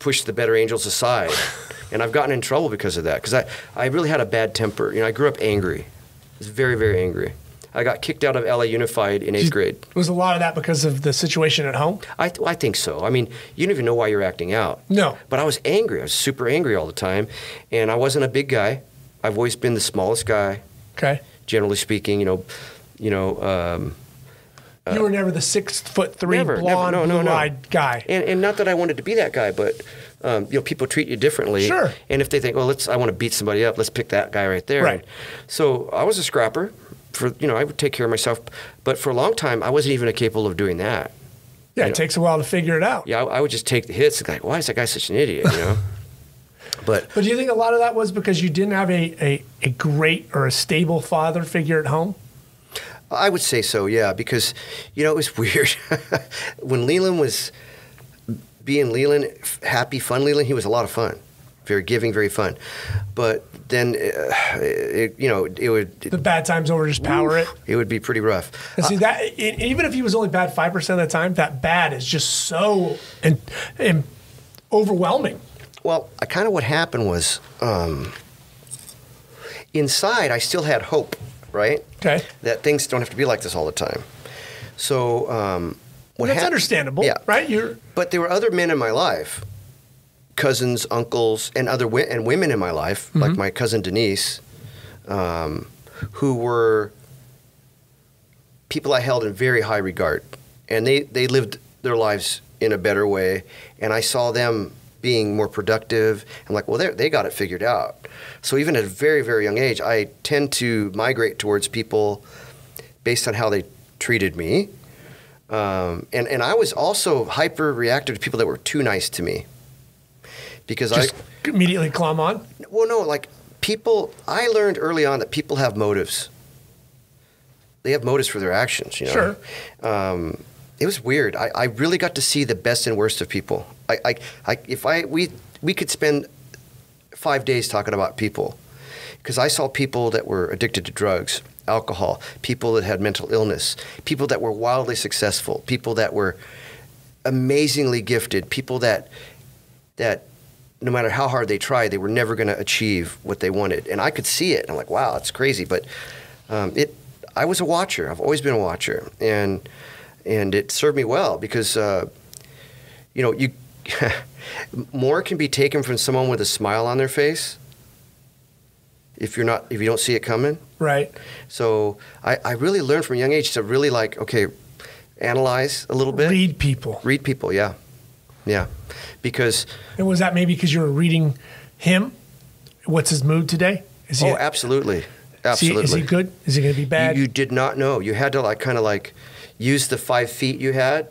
uh, push the better angels aside. <laughs> and I've gotten in trouble because of that. Because I, I really had a bad temper. You know, I grew up angry. I was very, very angry. I got kicked out of LA Unified in eighth grade. Was a lot of that because of the situation at home? I, th- I think so. I mean, you don't even know why you're acting out. No. But I was angry. I was super angry all the time. And I wasn't a big guy. I've always been the smallest guy, Okay. generally speaking. You know, you know, um, you were never the six foot three never, never. blonde, No, no, no. blue eyed guy. and, and not that I wanted to be that guy, but um, you know, people treat you differently. Sure. And if they think, well, let's, I want to beat somebody up, let's pick that guy right there. Right. So I was a scrapper. For you know, I would take care of myself, but for a long time, I wasn't even capable of doing that. yeah, you it know. takes a while to figure it out. Yeah, I, I would just take the hits. And like, why is that guy such an idiot? You know. <laughs> but But do you think a lot of that was because you didn't have a, a, a great or a stable father figure at home? I would say so, yeah, because you know it was <laughs> weird when Leland was being Leland, happy, fun Leland. He was a lot of fun, very giving, very fun. But then, uh, it, you know, it would The bad times over, just power it. it would be pretty rough. And see that e- even if he was only bad five percent of the time, that bad is just so and, and overwhelming. Well, kind of what happened was um, inside I still had hope, right? Okay. That things don't have to be like this all the time. So um, what That's understandable, Yeah. right? You're But there were other men in my life, cousins, uncles, and other wi- and women in my life, like my cousin Denise, um, who were people I held in very high regard, and they they lived their lives in a better way, and I saw them being more productive. I'm like, well, they they got it figured out. So even at a very very young age, I tend to migrate towards people based on how they treated me. Um, and, and I was also hyper reactive to people that were too nice to me. Because just I, immediately climb on. well, no, like people, I learned early on that people have motives. They have motives for their actions, you know? Sure. Um, it was weird. I, I really got to see the best and worst of people. I, I, if I, we, we could spend five days talking about people because I saw people that were addicted to drugs, alcohol, people that had mental illness, people that were wildly successful, people that were amazingly gifted, people that that no matter how hard they tried, they were never going to achieve what they wanted. And I could see it. I'm like, wow, it's crazy. But um, it, I was a watcher. I've always been a watcher, and and it served me well because uh, you know you <laughs> more can be taken from someone with a smile on their face if you're not if you don't see it coming. Right. So I, I really learned from a young age to really like okay, analyze a little bit, Read people. read people. Yeah, yeah, because And was that maybe because you were reading him? What's his mood today? Is he, Oh, absolutely, is he, absolutely. is he good? Is he going to be bad? You, you did not know. You had to like kind of like use the five feet you had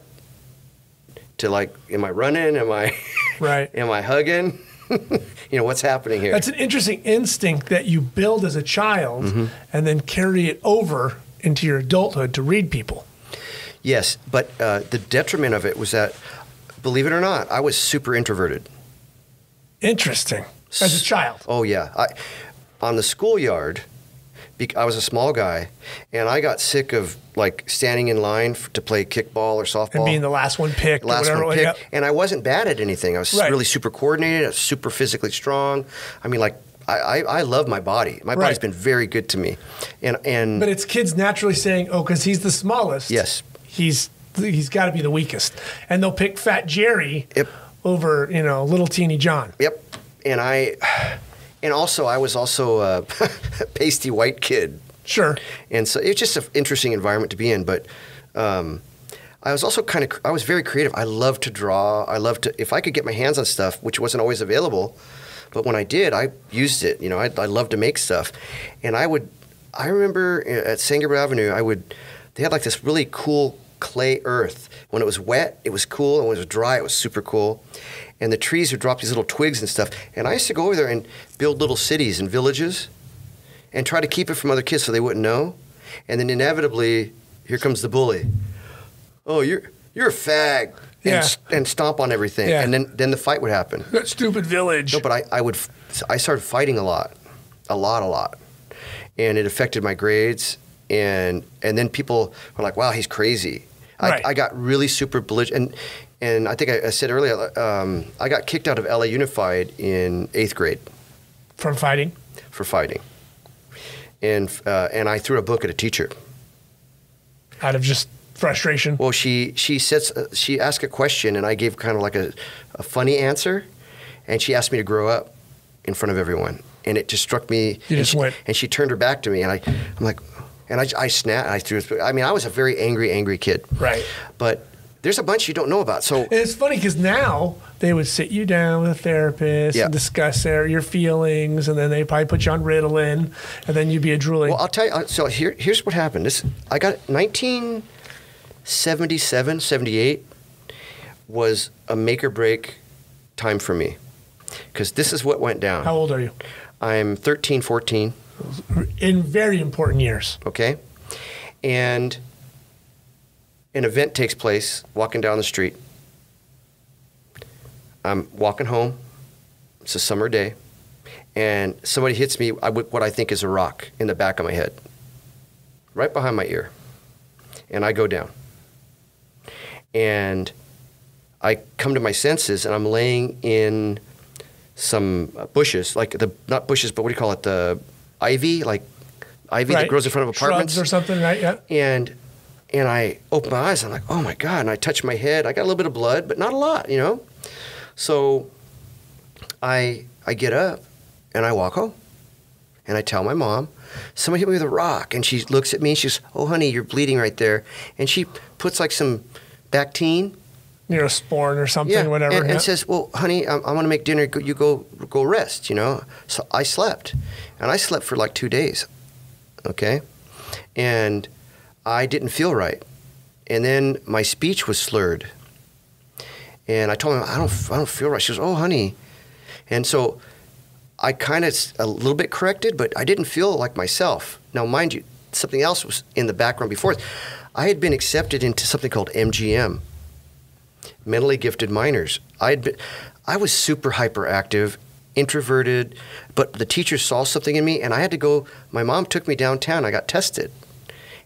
to like, am I running? Am I, <laughs> right. am I hugging? <laughs> you know what's happening here? That's an interesting instinct that you build as a child Mm-hmm. and then carry it over into your adulthood to read people. yes, but uh, the detriment of it was that, believe it or not, I was super introverted. Interesting. As a child. Oh yeah, I, on the schoolyard, I was a small guy, and I got sick of like standing in line f- to play kickball or softball. And being the last one picked. or last whatever. one yeah. picked, and I wasn't bad at anything. I was Right. really super coordinated, I was super physically strong. I mean, like I, I, I love my body. My body's been very good to me, and and But it's kids naturally saying, "Oh, because he's the smallest. Yes. he's he's got to be the weakest," and they'll pick Fat Jerry Yep. over you know little teeny John. yep, and I, and also I was also a <laughs> pasty white kid. Sure. and so it's just an interesting environment to be in. But um, I was also kind of I was very creative. I loved to draw. I loved to if I could get my hands on stuff, which wasn't always available, but when I did, I used it. You know, I, I love to make stuff, and I would. I remember at San Gabriel Avenue, I would. They had like this really cool clay earth. When it was wet, it was cool, and when it was dry, it was super cool. And the trees would drop these little twigs and stuff. And I used to go over there and build little cities and villages and try to keep it from other kids so they wouldn't know. And then inevitably, here comes the bully. Oh, you're you're a fag. And, Yeah. s- and stomp on everything. Yeah. And then, then the fight would happen. That stupid village. No, but I, I would I started fighting a lot, a lot, a lot, and it affected my grades. And and then people were like, "Wow, he's crazy." Right. I, I got really super belligerent, and and I think I, I said earlier, um, I got kicked out of LA Unified in eighth grade from fighting. for fighting, and uh, and I threw a book at a teacher. out of just frustration. Well, she she says uh, she asked a question, and I gave kind of like a, a funny answer, and she asked me to grow up in front of everyone, and it just struck me. You and just she, went- and she turned her back to me, and I I'm like, and I I snapped, I threw. I mean, I was a very angry, angry kid. Right. But there's a bunch you don't know about. So And it's funny because now they would sit you down with a therapist Yeah. and discuss their, your feelings, and then they probably put you on Ritalin, and then you'd be a drooling. Well, I'll tell you. uh, So here, here's what happened. This, I got 1977, 78 was a make or break time for me, because this is what went down. How old are you? I'm 13, 14. In very important years. Okay, and an event takes place. Walking down the street. I'm walking home. It's a summer day, and somebody hits me with what I think is a rock in the back of my head, right behind my ear, and I go down. And I come to my senses, and I'm laying in some bushes, like the not bushes, but what do you call it? The ivy, like ivy that grows in front of apartments Shrubs or something, right? Yeah. and and I open my eyes. I'm like, oh my god! And I touch my head. I got a little bit of blood, but not a lot, you know. So I I get up and I walk home, and I tell my mom, somebody hit me with a rock, and she looks at me. and She says, oh honey, you're bleeding right there, and she puts like some Bactine, Neosporin or something, whatever. and, and yeah. says, "Well, honey, I'm, I'm going to make dinner. Go- You go go rest." You know. So I slept, and I slept for like two days. Okay, and I didn't feel right, and then my speech was slurred. And I told him, "I don't, I don't feel right." She goes, "Oh, honey," and so I kind of a little bit corrected, but I didn't feel like myself. Now, mind you, something else was in the background before. I had been accepted into something called MGM, mentally gifted minors. I had been, I was super hyperactive, introverted, but the teachers saw something in me, and I had to go. My mom took me downtown. I got tested,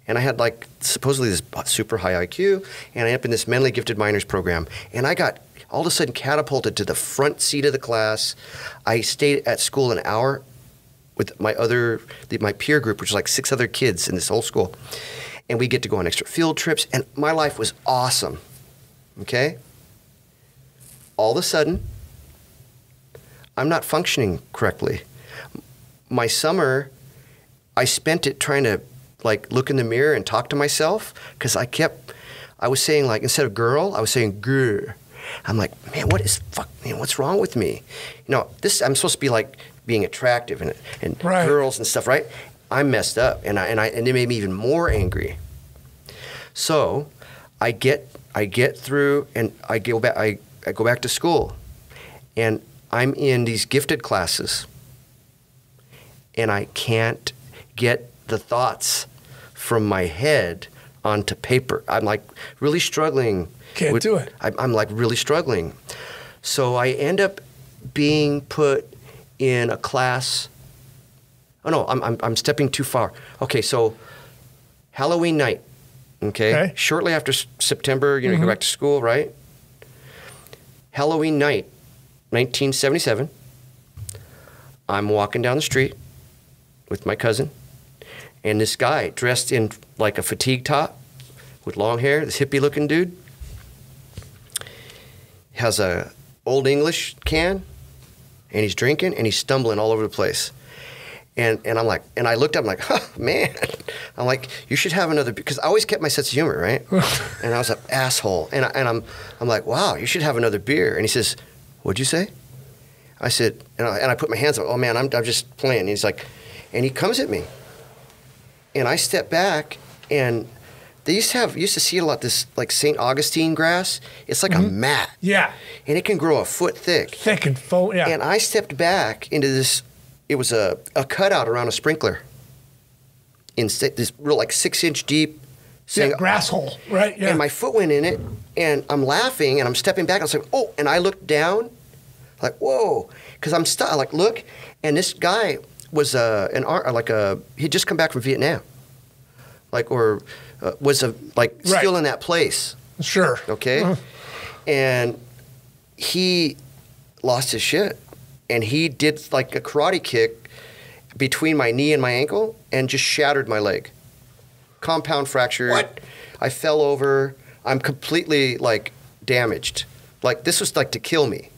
and I had like supposedly this super high IQ, and I ended up in this mentally gifted minors program, and I got all of a sudden catapulted to the front seat of the class. I stayed at school an hour with my other the, my peer group, which was like six other kids in this whole school, and we get to go on extra field trips, and my life was awesome. Okay. All of a sudden, I'm not functioning correctly. My summer, I spent it trying to like look in the mirror and talk to myself because I kept, I was saying like instead of girl, I was saying grr. I'm like, man, what is fuck? Man, what's wrong with me? You know, this I'm supposed to be like being attractive and, and Right. girls and stuff, right? I'm messed up, and I, and I and it made me even more angry. So, I get I get through, and I go back I, I go back to school, and I'm in these gifted classes, and I can't get the thoughts from my head onto paper. I'm like really struggling. Can't do it. I'm, I'm like really struggling. So I end up being put in a class. Oh no, I'm, I'm, I'm stepping too far. Okay, so Halloween night. Okay. Okay. Shortly after September, you know, you go mm-hmm. back to school, right? Halloween night, 1977. I'm walking down the street with my cousin, and this guy dressed in like a fatigue top with long hair, this hippie looking dude, has a old English can, and he's drinking and he's stumbling all over the place. And, and I'm like, and I looked up, I'm like, <laughs> huh, man. <laughs> I'm like, you should have another, because I always kept my sense of humor, right? <laughs> and I was an asshole. And, I, and I'm, I'm like, wow, you should have another beer. And he says, what'd you say? I said, and I, and I put my hands up, oh man, I'm, I'm just playing. And he's like, and he comes at me. And I step back, and they used to have, used to see a lot this like St. Augustine grass. It's like a mm-hmm. mat. Yeah. And it can grow a foot thick. Thick and full. Yeah. And I stepped back into this. It was a, a cutout around a sprinkler. In si- this real like six inch deep. yeah, grass hole. Right. Yeah. And my foot went in it, and I'm laughing, and I'm stepping back. And I was like, oh, and I looked down, like whoa, because I'm stuck. Like look, and this guy was uh, an art like a he'd just come back from Vietnam, like or uh, was a like Right. still in that place sure. okay? And he lost his shit. And he did like a karate kick between my knee and my ankle and just shattered my leg. Compound fracture. What? I fell over. I'm completely like damaged. Like this was like to kill me,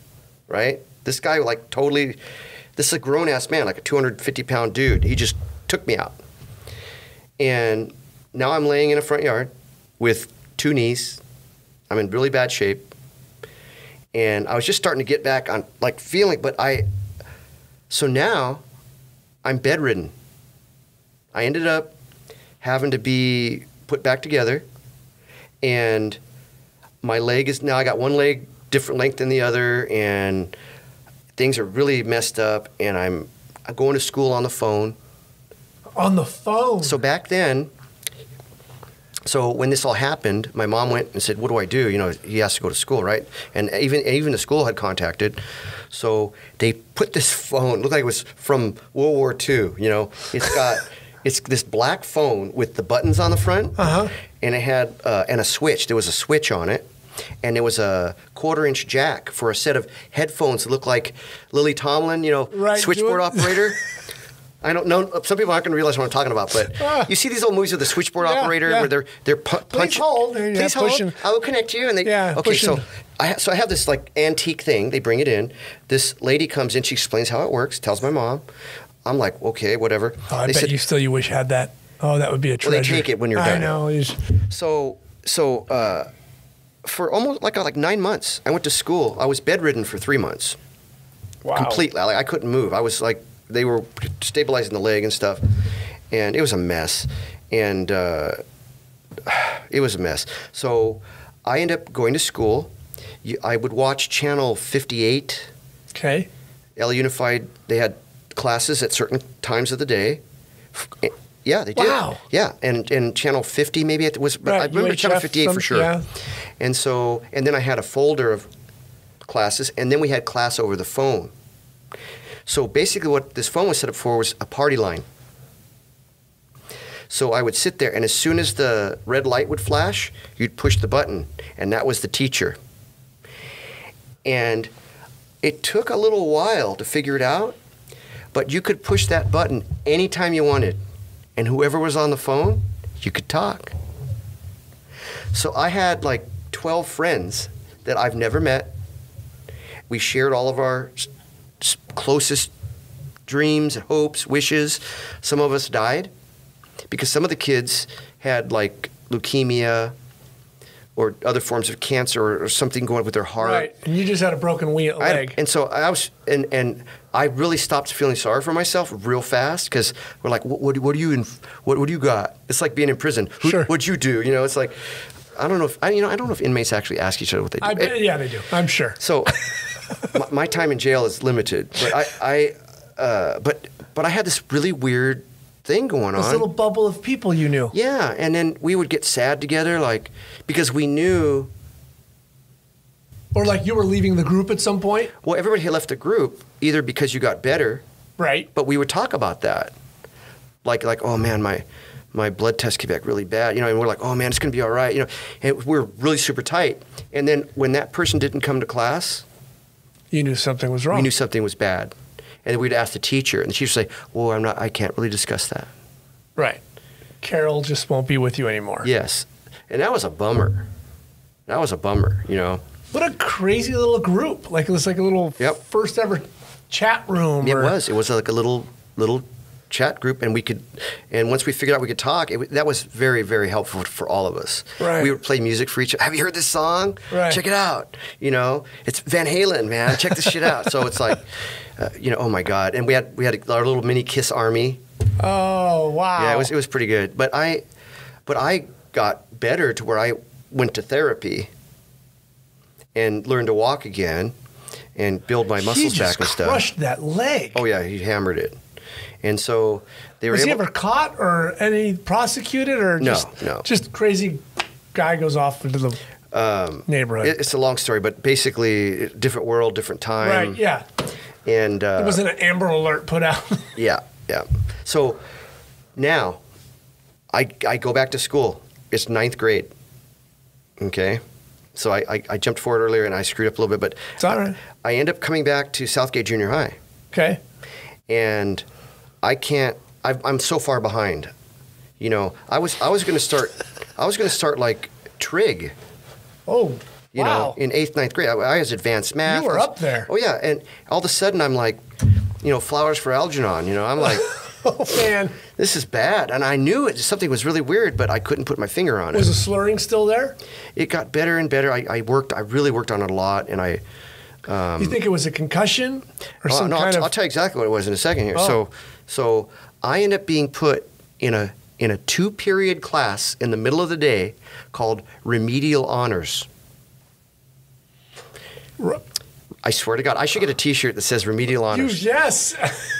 right? This guy like totally. This is a grown ass man, like a 250 pound dude. He just took me out. And now I'm laying in a front yard with two knees. I'm in really bad shape. And I was just starting to get back on, like, feeling, but I, so now I'm bedridden. I ended up having to be put back together. And my leg is now, I got one leg different length than the other. And things are really messed up. And I'm, I'm going to school on the phone. On the phone. So back then, so when this all happened, my mom went and said, "What do I do?" You know, he has to go to school, right? And even even the school had contacted, so they put this <laughs> phone. Looked like it was from World War II. You know, it's got <laughs> it's this black phone with the buttons on the front, Uh-huh. and it had uh, and a switch. There was a switch on it. And there was a quarter inch jack for a set of headphones that looked like Lily Tomlin, you know, Right, switchboard operator. <laughs> I don't know. Some people aren't going to realize what I'm talking about, but Ah. you see these old movies with the switchboard Yeah, operator yeah. where they're they're pu- punching. hold, and yeah, Please hold. pushing. I will connect you. And they Yeah, okay. So. I ha- so I have this like antique thing. They bring it in. This lady comes in. She explains how it works. Tells my mom. I'm like, okay, whatever. Oh, I they bet said, you still you wish you had that. Oh, that would be a Well, they take it when you're done. I know. so so uh, for almost like like nine months, I went to school. I was bedridden for three months. Wow. completely. Like I couldn't move. I was like they were stabilizing the leg and stuff, and it was a mess. And uh, <sighs> it was a mess. So I ended up going to school. I would watch Channel 58, Okay. L Unified. They had classes at certain times of the day. Eh, Yeah, they did. Wow. Yeah, and and Channel 50 maybe it was. But Right, I remember Channel UHF 58 for sure. yeah. And so, and then I had a folder of classes, and then we had class over the phone. So basically, what this phone was set up for was a party line. So I would sit there, and as soon as the red light would flash, you'd push the button, and that was the teacher. And it took a little while to figure it out, but you could push that button anytime you wanted, and whoever was on the phone, you could talk. So I had like 12 friends that I've never met. We shared all of our closest dreams, hopes, wishes. Some of us died because some of the kids had like leukemia or other forms of cancer or, or something going with their heart. Right. And you just had a broken wheel I leg. and so I was, and and I really stopped feeling sorry for myself real fast because we're like, what, what, what do you, in, what, what do you got? It's like being in prison. Who, Sure. What'd you do? You know, it's like, I don't know if I, you know, I don't know if inmates actually ask each other what they do. I bet, yeah, they do. I'm sure. So, <laughs> my, my time in jail is limited, but I, I uh, but but I had this really weird thing going This on. This little bubble of people you knew. yeah, and then we would get sad together, like because we knew. Or like you were leaving the group at some point. Well, everybody had left the group either because you got better, Right. but we would talk about that, like like oh man, my my blood test came back really bad, you know, and we're like oh man, it's gonna be all right, you know, and we're really super tight. And then when that person didn't come to class, You knew something was wrong. we knew something was bad, and we'd ask the teacher, and the teacher would say, well, I'm not, I can't really discuss that. Right. Carol just won't be with you anymore. Yes, and that was a bummer. That was a bummer, you know. What a crazy little group. Like it was like a little Yep. first ever chat room. It was. It was like a little little chat group, and we could. And once we figured out we could talk, it, that was very very helpful for all of us. Right. We would play music for each. other. Have you heard this song? Right. Check it out. You know, it's Van Halen, man. Check this shit out. So it's like, <laughs> uh, you know, oh my god. And we had we had our little mini Kiss army. Oh wow. Yeah, it was it was pretty good. But I, but I got better to where I went to therapy. And learned to walk again, and build my muscles he just back and stuff. crushed that leg. Oh yeah, he hammered it, and so they were was he ever caught or any prosecuted or No, just no. just crazy guy goes off into the neighborhood? Um, it- it's a long story, but basically, different world, different time. right. Yeah. And uh, It wasn't an Amber Alert put out. <laughs> yeah, yeah. So now, I I go back to school. It's ninth grade. Okay, so I, I, I jumped forward earlier and I screwed up a little bit, but It's all right. I end up coming back to Southgate Junior High. okay. and I can't. I, I'm so far behind. You know, I was I was going to start. I was going to start like trig. Oh. You wow. know, in eighth, ninth grade, I, I was advanced math. You were was- up there. Oh yeah, and all of a sudden I'm like, you know, flowers for Algernon. You know, I'm like, <laughs> oh man. this is bad, and I knew it. Something was really weird, but I couldn't put my finger on it. Was the slurring still there? It got better and better. I, I worked. I really worked on it a lot, and I. Um, you think it was a concussion or Oh, some no, I'll, kind of? I'll tell you exactly what it was in a second here. Oh. So, so I end up being put in a in a two period class in the middle of the day called remedial honors. R- I swear to God, I should get a T-shirt that says remedial you, honors. yes.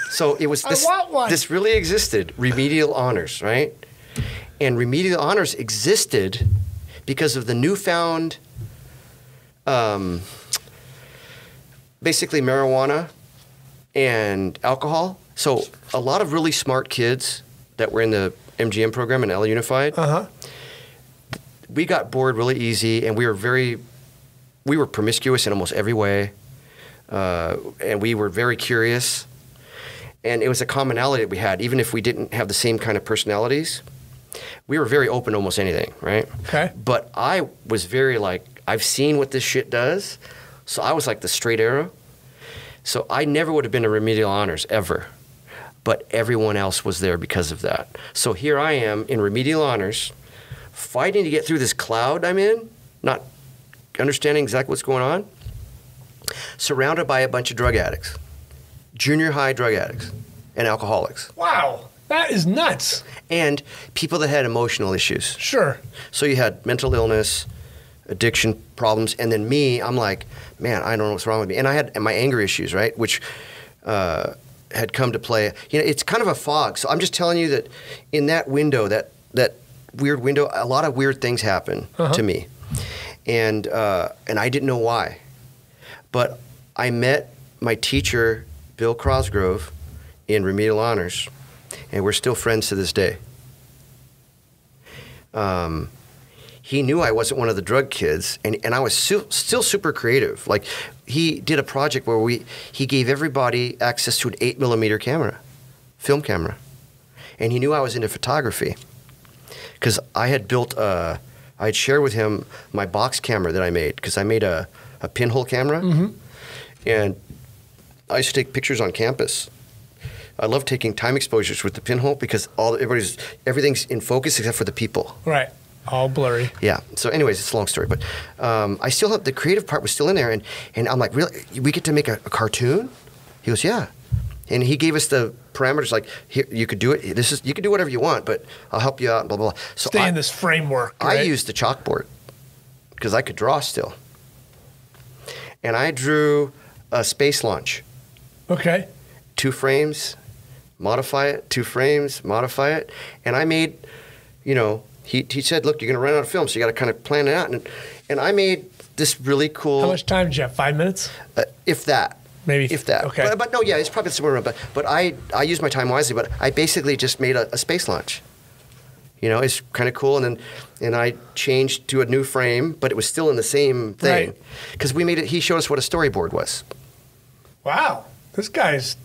So it was <laughs> I this. want one. This really existed, remedial honors, right? And remedial honors existed because of the newfound, um, basically marijuana and alcohol. So a lot of really smart kids that were in the MGM program in LA Unified, Uh huh. we got bored really easy, and we were very, we were promiscuous in almost every way, uh, and we were very curious, and it was a commonality that we had, even if we didn't have the same kind of personalities. We were very open to almost anything, right? Okay. But I was very like, I've seen what this shit does, so I was like the straight arrow. So I never would have been a remedial honors ever, but everyone else was there because of that. So here I am in remedial honors, fighting to get through this cloud I'm in, not understanding exactly what's going on, surrounded by a bunch of drug addicts, junior high drug addicts, and alcoholics, Wow. That is nuts. and people that had emotional issues. Sure. So you had mental illness, addiction problems, and then me, I'm like, man, I don't know what's wrong with me. And I had my anger issues, right, which uh, had come to play. You know, it's kind of a fog. So I'm just telling you that in that window, that that weird window, a lot of weird things happen to me, and uh, and I didn't know why. But I met my teacher, Bill Crosgrove, in remedial honors, and we're still friends to this day. Um, he knew I wasn't one of the drug kids, and, and I was su- still super creative. Like he did a project where we he gave everybody access to an eight millimeter camera, film camera, and he knew I was into photography because I had built a, I had shared with him my box camera that I made because I made a, a pinhole camera, mm-hmm. and I used to take pictures on campus. I love taking time exposures with the pinhole because all everybody's everything's in focus except for the people. Right. All blurry. Yeah. So, anyways, it's a long story, but um, I still have the creative part was still in there, and and I'm like, really, we get to make a, a cartoon? He goes, yeah. and he gave us the parameters like here you could do it. This is you can do whatever you want, but I'll help you out. Blah blah. blah. So Stay I, in this framework. I used the chalkboard because I could draw still, and I drew a space launch, Okay. two frames, modify it, two frames, modify it, and I made, you know, he he said, look, you're going to run out of film, so you got to kind of plan it out, and and I made this really cool. How much time did you have? Five minutes? Uh, if that. Maybe- If that. okay. But, but no, yeah, it's probably somewhere around. But, but I, I use my time wisely, but I basically just made a, a space launch. You know, it's kind of cool. And then and I changed to a new frame, but it was still in the same thing. Right. Because we made it, he showed us what a storyboard was. Wow. This guy's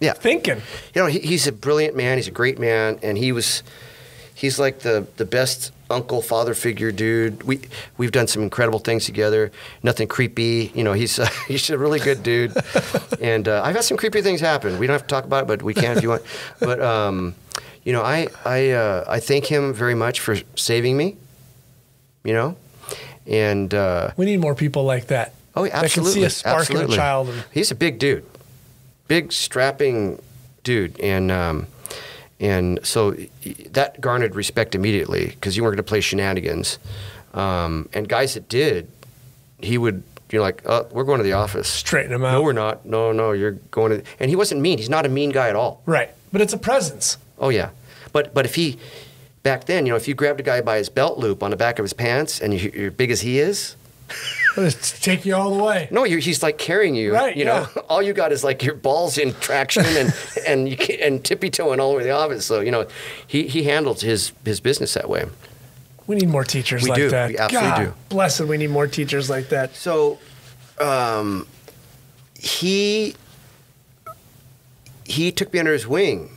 Yeah. thinking. You know, he, he's a brilliant man. He's a great man. And he was, he's like the, the best uncle, father figure dude. We, we've done some incredible things together. Nothing creepy. You know, he's, uh, <laughs> he's a really good dude. <laughs> and uh, I've had some creepy things happen. We don't have to talk about it, but we can if you want. But, um, you know, I, I, uh, I thank him very much for saving me, you know? And, uh, We need more people like that. Oh, yeah, That can see absolutely. a spark absolutely. in a child. And, He's a big dude, big strapping dude, and um, and so that garnered respect immediately because you weren't going to play shenanigans. Um, and guys that did, he would. you know, like, oh, we're going to the office. Straighten him out. No, we're not. No, no, you're going to. And he wasn't mean. He's not a mean guy at all. right. But it's a presence. Oh yeah, but but if he back then, you know, if you grabbed a guy by his belt loop on the back of his pants and you, you're big as he is, Let's take you all the way. No, you're, he's like carrying you. Right, You know, <laughs> all you got is like your balls in traction and <laughs> and you can, and tippy toeing all over the office. So you know, he he handles his his business that way. We need more teachers We like do. that. We absolutely God, do. Blessed, we need more teachers like that. So, um, he he took me under his wing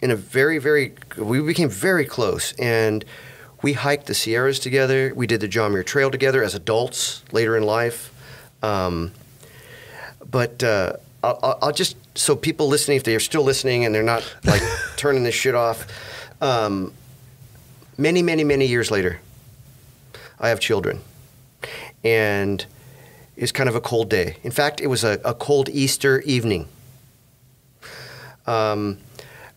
in a very very we became very close and we hiked the Sierras together. We did the John Muir Trail together as adults later in life. Um, but uh, I'll, I'll- I'll just so people listening, if they're still listening and they're not like <laughs> turning this shit off, um, many many many years later, I have children, and it's kind of a cold day. In fact, it was a, a cold Easter evening. Um,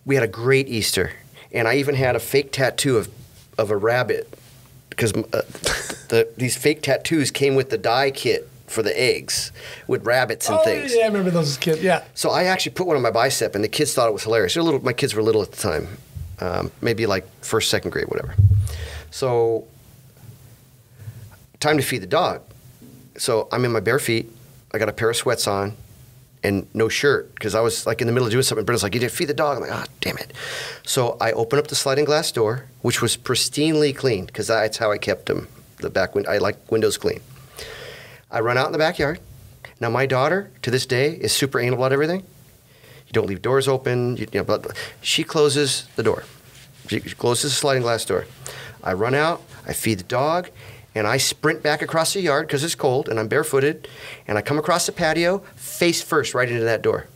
we had a great Easter, and I even had a fake tattoo of, of a rabbit because uh, the, these fake tattoos came with the dye kit for the eggs with rabbits and oh, things. yeah, I remember those as kids. Yeah. So I actually put one on my bicep, and the kids thought it was hilarious. They're little, my kids were little at the time, um, maybe like first, second grade, whatever. So, time to feed the dog. So I'm in my bare feet. I got a pair of sweats on, and no shirt because I was like in the middle of doing something. Brenda's like, "You didn't feed the dog." I'm like, "Ah, damn it!" So I open up the sliding glass door, which was pristinely clean because that's how I kept them. The back window, I like windows clean. I run out in the backyard. Now my daughter, to this day, is super anal about everything. You don't leave doors open. You, you know, but she closes the door. She closes the sliding glass door. I run out. I feed the dog, and I sprint back across the yard because it's cold and I'm barefooted, and I come across the patio face first right into that door,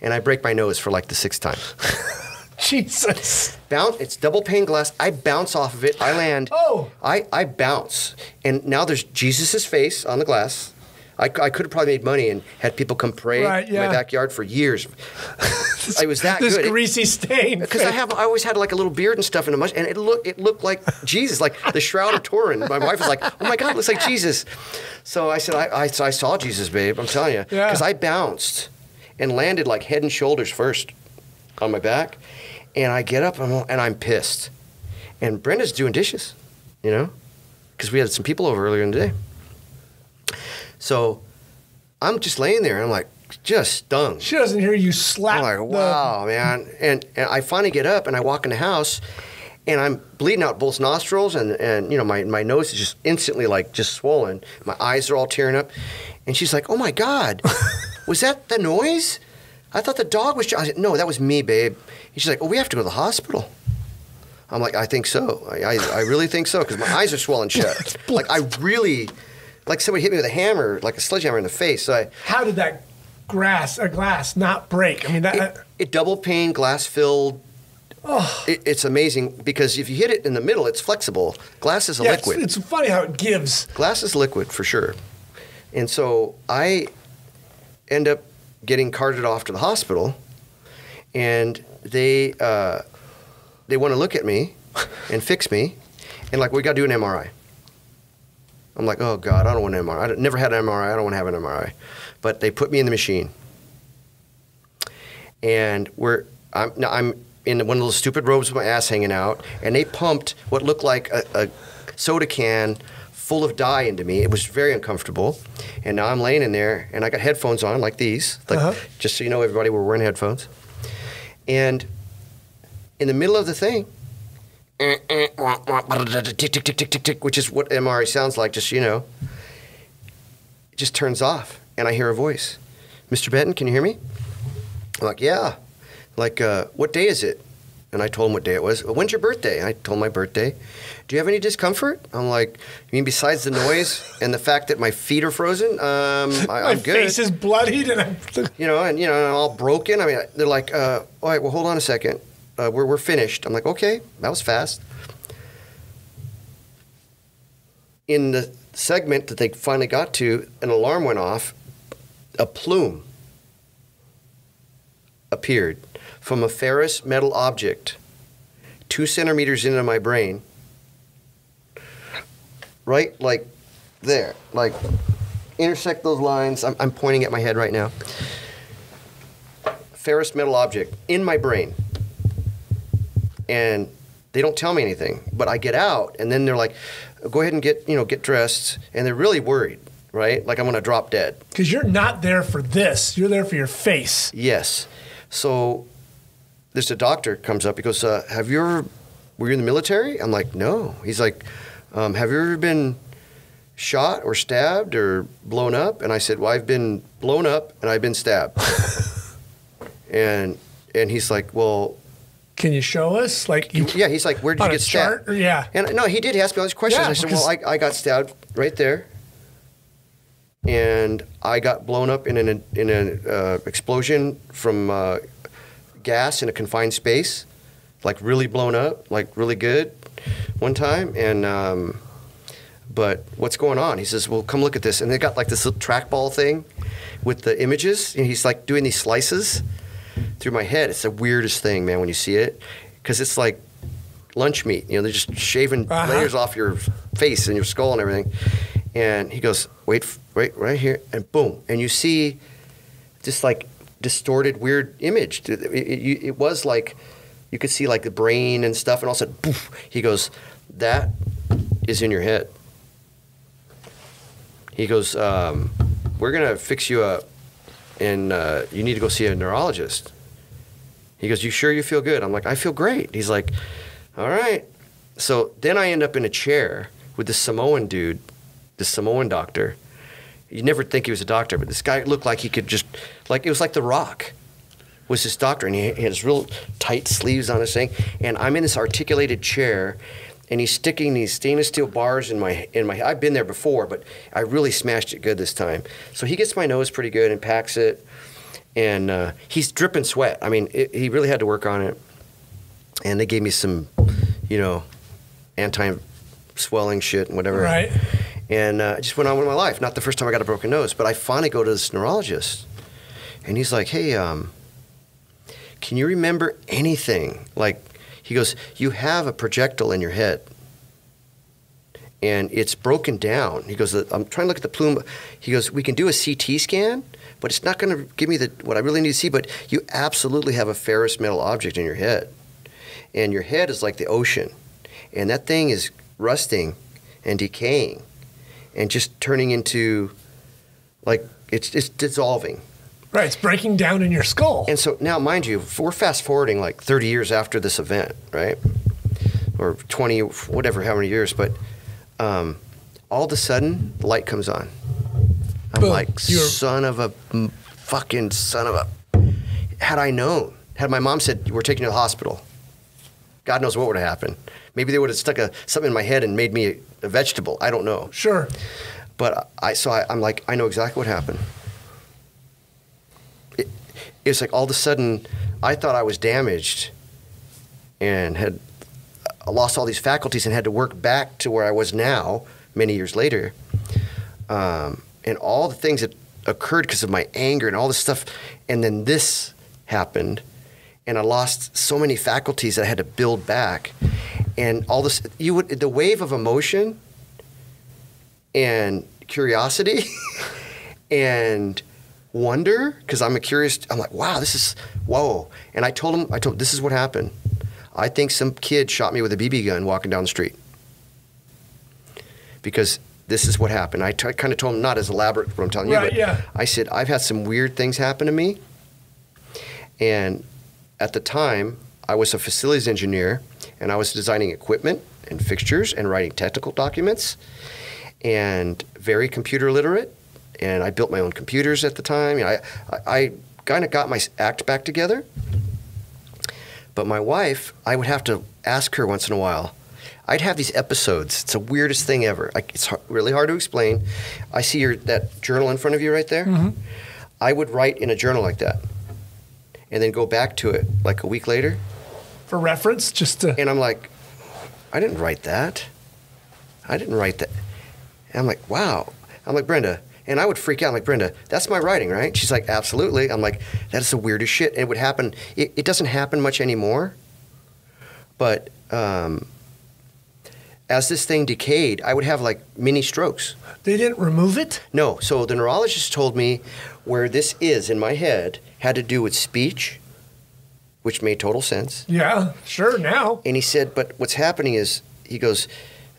and I break my nose for like the sixth time. <laughs> Jesus. Bounce. It's double pane glass. I bounce off of it. I land. Oh. I, I bounce, and now there's Jesus' face on the glass. I, I could have probably made money and had people come pray Right, in my backyard for years. <laughs> it was that This good. Greasy stain. <laughs> because I have, I always had like a little beard and stuff and a much, and it looked, it looked like Jesus, like the Shroud of Turin. My wife was like, "Oh my God, it looks like Jesus." So I said, "I, I, so I saw Jesus, babe. I'm telling you, Yeah. because I bounced and landed like head and shoulders first on my back, and I get up and I'm, and I'm pissed, and Brenda's doing dishes, you know, because we had some people over earlier in the day. So I'm just laying there, and I'm like, just stung. She doesn't hear you slap. I'm like, the- wow, man. And, and I finally get up and I walk in the house and I'm bleeding out both nostrils and, and you know, my, my nose is just instantly like just swollen. My eyes are all tearing up. And she's like, oh my God, <laughs> was that the noise? I thought the dog was. I said, no, that was me, babe. And she's like, oh, we have to go to the hospital. I'm like, I think so. I, I, I really think so because my eyes are swollen shut. <laughs> like I really, like somebody hit me with a hammer, like a sledgehammer in the face. So I, How did that grass, a glass, not break? I mean, that. it, it double pane, glass filled. It, it's amazing because if you hit it in the middle, it's flexible. Glass is a yeah, it's, liquid. it's funny how it gives. glass is liquid for sure. And so I end up getting carted off to the hospital, and they uh, they want to look at me and fix me, and like we got to do an MRI. I'm like, oh God, I don't want an MRI. I never had an MRI. I don't want to have an MRI. But they put me in the machine, and we're I'm now I'm in one of those stupid robes with my ass hanging out, and they pumped what looked like a, a soda can full of dye into me. It was very uncomfortable, and now I'm laying in there, and I got headphones on like these, like Uh-huh. just so you know, everybody, we're wearing headphones, and in the middle of the thing. Tick, tick, tick, tick, tick, tick, which is what MRI sounds like, just you know. It just turns off, and I hear a voice. Mr. Benton, can you hear me? I'm like, yeah. Like, uh, what day is it? And I told him what day it was. When's your birthday? I told him my birthday. Do you have any discomfort? I'm like, you mean besides the noise <laughs> and the fact that my feet are frozen? Um, I, <laughs> My I'm good. face is bloodied, and I'm. you know, and you know, and I'm all broken. I mean, they're like, uh, all right, well, hold on a second. Uh, we're, we're finished. I'm like, okay, that was fast. In the segment that they finally got to, an alarm went off. A plume appeared from a ferrous metal object two centimeters into my brain. Right, like there, like intersect those lines. I'm, I'm pointing at my head right now. Ferrous metal object in my brain. And they don't tell me anything, but I get out, and then they're like, "Go ahead and get you know get dressed," and they're really worried, right? Like I'm gonna drop dead. Because you're not there for this. You're there for your face. Yes. So there's a doctor comes up. He goes, uh, "Have you ever were you in the military?" I'm like, "No." He's like, um, "Have you ever been shot or stabbed or blown up?" And I said, "Well, I've been blown up and I've been stabbed." <laughs> and and he's like, "Well, Can you show us? Like, you, yeah." He's like, where did you get stabbed?" Yeah. And no, he did ask me all these questions. Yeah, I said, "Well, I, I got stabbed right there." and I got blown up in an in an uh, explosion from uh, gas in a confined space, like really blown up, like really good, one time. And um, but what's going on? He says, "Well, come look at this." And they got like this little trackball thing with the images, and he's like doing these slices through my head. It's the weirdest thing, man, when you see it, because it's like lunch meat. You know, they're just shaving Uh-huh. layers off your face and your skull and everything. And he goes, wait, wait, right here, and boom, and you see this like distorted, weird image. It, it- it- it was like you could see like the brain and stuff, and all of a sudden, poof, he goes, that is in your head. He goes, um, we're gonna fix you up, and uh, you need to go see a neurologist. He goes, You sure you feel good? I'm like, I feel great. He's like, All right. So then I end up in a chair with this Samoan dude, this Samoan doctor. You never think he was a doctor, but this guy looked like he could just, like, it was like The Rock was this doctor, and he had his real tight sleeves on his thing. And I'm in this articulated chair, and he's sticking these stainless steel bars in my in my. I've been there before, but I really smashed it good this time. So he gets my nose pretty good and packs it, and uh, he's dripping sweat. I mean, it, he really had to work on it. And they gave me some, you know, anti-swelling shit and whatever. Right. And uh, I just went on with my life. Not the first time I got a broken nose, but I finally go to this neurologist, and he's like, "Hey, um, can you remember anything?" Like, he goes, "You have a projectile in your head, and it's broken down." He goes, "I'm trying to look at the plume." He goes, "We can do a CT scan, but it's not going to give me the what I really need to see. But you absolutely have a ferrous metal object in your head, and your head is like the ocean, and that thing is rusting and decaying, and just turning into like it's it's dissolving." Right. It's breaking down in your skull. And so now, mind you, we're fast forwarding like 30 years after this event, right? Or 20, whatever, how many years. But um, all of a sudden, the light comes on. I'm Boom. like, You're- son of a fucking son of a. Had I known, had my mom said, we're taking you to the hospital, God knows what would have happened. Maybe they would have stuck a, something in my head and made me a, a vegetable. I don't know. sure. But I so I, I'm like, I know exactly what happened. It, it's like all of a sudden, I thought I was damaged, and had lost all these faculties and had to work back to where I was now many years later. Um, and all the things that occurred because of my anger and all this stuff. And then this happened, and I lost so many faculties that I had to build back. And all this, you would the wave of emotion and curiosity <laughs> and wonder because I'm a curious. I'm like, wow, this is whoa. And I told him, I told this is what happened. I think some kid shot me with a BB gun walking down the street because this is what happened. I kind of told him not as elaborate what I'm telling Right, you, but yeah. I said I've had some weird things happen to me, and at the time I was a facilities engineer and I was designing equipment and fixtures and writing technical documents, and very computer literate. And I built my own computers at the time. You know, I, I, I kind of got my act back together. But my wife, I would have to ask her once in a while. I'd have these episodes. It's the weirdest thing ever. Like, it's really hard to explain. I see your that journal in front of you right there. Mm-hmm. I would write in a journal like that, and then go back to it like a week later, For reference, just to. and I'm like, I didn't write that. I didn't write that. And I'm like, wow. I'm like Brenda, and I would freak out. I'm like Brenda, that's my writing, right? She's like, absolutely. I'm like, that's the weirdest shit. And it would happen. It, it doesn't happen much anymore, but um, as this thing decayed, I would have like mini strokes. They didn't remove it? No. So the neurologist told me where this is in my head had to do with speech, which made total sense. Yeah, sure, now. And he said, but what's happening is, he goes,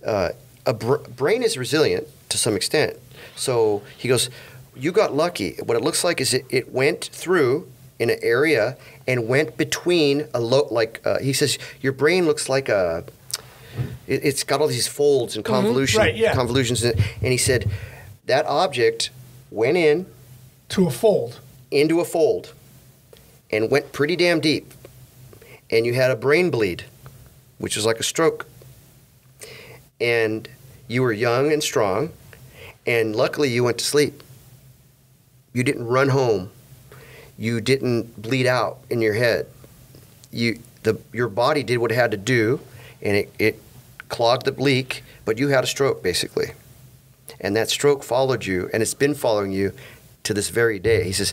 uh, a br- brain is resilient to some extent. So he goes, you got lucky. What it looks like is it, it went through in an area and went between a low, like uh, he says, your brain looks like a. It, it's got all these folds and convolution, right, yeah. convolutions, in it. and he said that object went in To a fold. into a fold and went pretty damn deep. And you had a brain bleed, which is like a stroke. And you were young and strong, and luckily you went to sleep. You didn't run home. You didn't bleed out in your head. You the your body did what it had to do, and it, it clogged the leak, but you had a stroke basically. And that stroke followed you, and it's been following you to this very day. He says,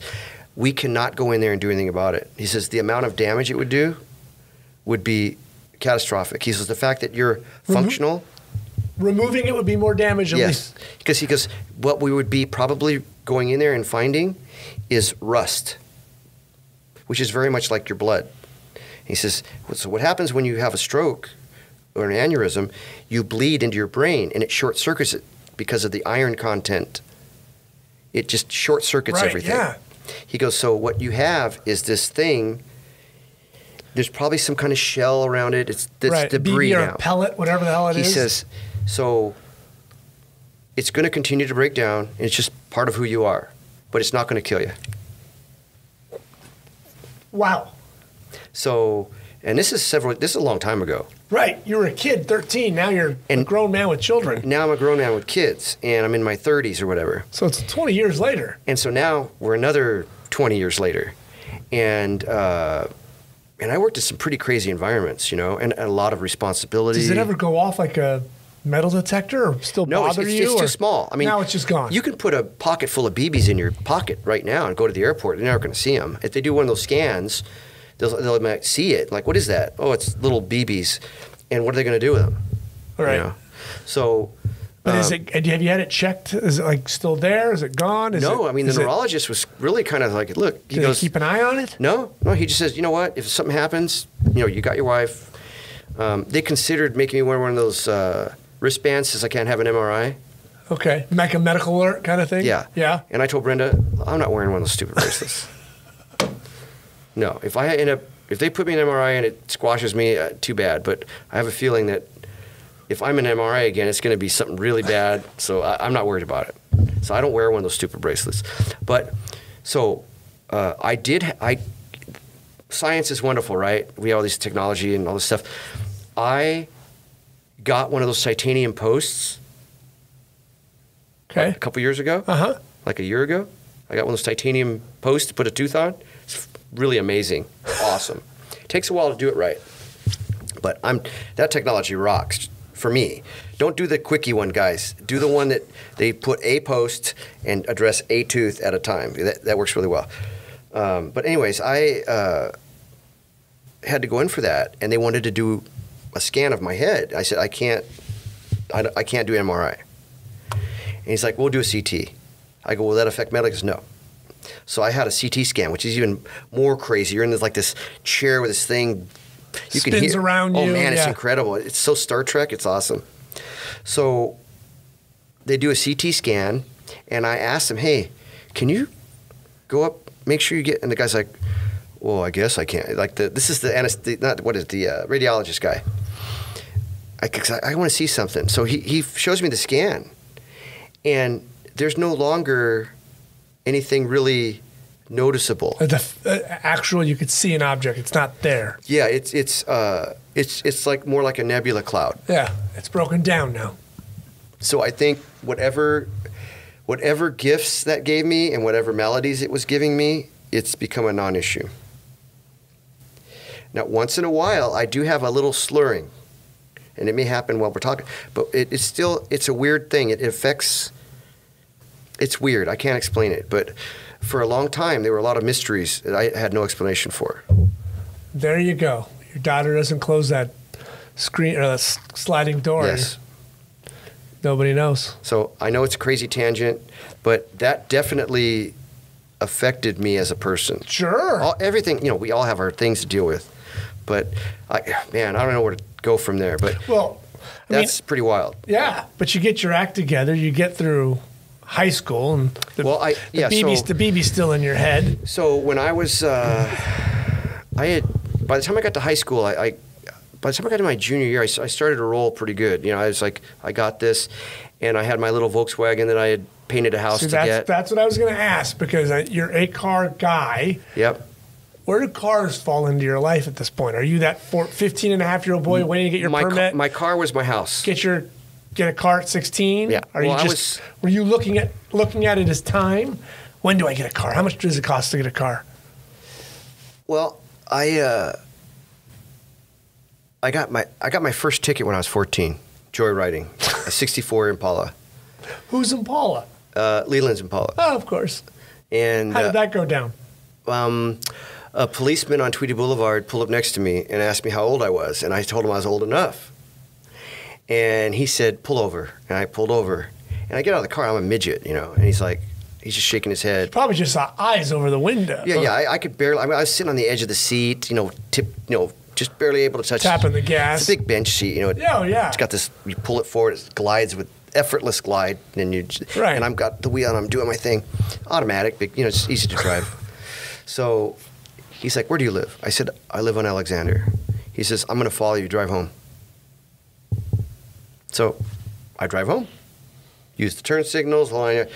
We cannot go in there and do anything about it. He says, The amount of damage it would do would be catastrophic. He says, The fact that you're mm-hmm. functional, Removing it would be more damage at yes. least. Because he goes, What we would be probably going in there and finding is rust, which is very much like your blood. He says, So what happens when you have a stroke or an aneurysm? You bleed into your brain and it short circuits it because of the iron content. It just short circuits Right, everything. yeah. He goes, So what you have is this thing. There's probably some kind of shell around it. It's this right. debris BB or now. a pellet, whatever the hell it he is. says, so it's going to continue to break down. And it's just part of who you are, but it's not going to kill you. wow. So, and this is several. This is a long time ago. Right. You were a kid, 13. Now you're a And- grown man with children. Now I'm a grown man with kids, and I'm in my 30s or whatever. So it's 20 years later. And so now we're another 20 years later, and uh, and I worked in some pretty crazy environments, you know, and a lot of responsibility. Does it ever go off like a metal detector or still No, it's, bother it's, you? it's too small. I mean, now it's just gone. You can put a pocket full of BBs in your pocket right now and go to the airport. You're never going to see them. If they do one of those scans, they'll, they'll might see it. Like, what is that? Oh, it's little BBs. And what are they going to do with them? All right. You know? So, But is um, it? Have you had it checked? Is it like still there? Is it gone? Is no, it, I mean, the is it- neurologist was really kind of like, look, he goes, keep an eye on it? no, no. He just says, you know what? If something happens, you know, you got your wife. Um, they considered making me wear one of those uh, wristbands since I can't have an MRI. Okay, like a medical alert kind of thing. Yeah. Yeah. And I told Brenda, I'm not wearing one of those stupid bracelets. <laughs> no, if I end up, if they put me in an MRI and it squashes me, uh, too bad. But I have a feeling that if I'm in an MRI again, it's going to be something really bad. <laughs> So I, I'm not worried about it. So I don't wear one of those stupid bracelets. But so uh, I did. ha- I science is wonderful, right? We have all this technology and all this stuff. I got one of those titanium posts Okay. a couple years ago Uh huh. like a year ago. I got one of those titanium posts to put a tooth on. It's really amazing, awesome. Takes a while to do it right, but I'm that technology rocks for me. Don't do the quickie one, guys. Do the one that they put a post and address a tooth at a time. That, that works really well. Um, but anyways, I uh, had to go in for that, and they wanted to do a scan of my head. I said, I can't, I, I can't do an MRI. And he's like, we'll do a CT. I go, will that affect medical? He goes, no. So I had a CT scan, which is even more crazy. You're in this, like this chair with this thing. You Spins around oh, you, man, it's yeah. incredible. It's so Star Trek. It's awesome. So they do a CT scan, and I asked them, hey, can you go up, make sure you get, and the guy's like, well, I guess I can't. Like the, this is the anesthesia, not what is it, the uh, radiologist guy. I, I, I want to see something. So he, he shows me the scan, and there's no longer anything really noticeable. Uh, The uh, actual, you could see an object. It's not there. Yeah, it's it's uh, it's it's like more like a nebula cloud. Yeah, it's broken down now. So I think whatever whatever gifts that gave me and whatever melodies it was giving me, it's become a non-issue. Now, once in a while, I do have a little slurring, and it may happen while we're talking, but it, it's still it's a weird thing. It affects. It's weird. I can't explain it, but for a long time there were a lot of mysteries that I had no explanation for. There you go. Your daughter doesn't close that screen uh, or that sliding door. Yes. Nobody knows. So I know it's a crazy tangent, but that definitely affected me as a person. Sure. All, everything, you know, we all have our things to deal with, but I, man, I don't know where to go from there. But well, I mean, that's pretty wild. yeah, but you get your act together. You get through high school, and the, Well, I- the yeah, BB's so- the BB's still in your head. So when I was, uh, I had, by the time I got to high school, I, I by the time I got to my junior year, I started to roll pretty good. You know, I was like, I got this, and I had my little Volkswagen that I had painted a house See, to that's get. that's what I was going to ask because you're a car guy. Yep. Where do cars fall into your life at this point? Are you that four, 15 and a half year old boy waiting to get your my, ca- permit? my car was my house. get your get a car at 16? Yeah. Are Well, you I just were you looking at looking at it as time? When do I get a car? How much does it cost to get a car? Well, I uh, I got my I got my first ticket when I was 14, joyriding, a 64 Impala, Who's Impala? uh, Leland's Impala, Oh, of course. and How uh, did that go down? um, a policeman on Tweedy Boulevard pulled up next to me and asked me how old I was, and I told him I was old enough. And he said, "Pull over," and I pulled over, and I get out of the car. I'm a midget, you know, and he's like, he's just shaking his head. Probably just saw eyes over the window. Yeah, yeah, I, I could barely. I, mean, I was sitting on the edge of the seat, you know, tip, you know, just barely able to touch. Tapping the gas. It's a big bench seat, you know. it- Yeah, oh, yeah. It's got this. You pull it forward, it glides with effortless glide, and you. Right. And I'm got the wheel, and I'm doing my thing, automatic, big, you know, it's easy to drive. <laughs> so, he's like, "Where do you live?" I said, "I live on Alexander." He says, "I'm going to follow you. Drive home." So, I drive home. Use the turn signals, line,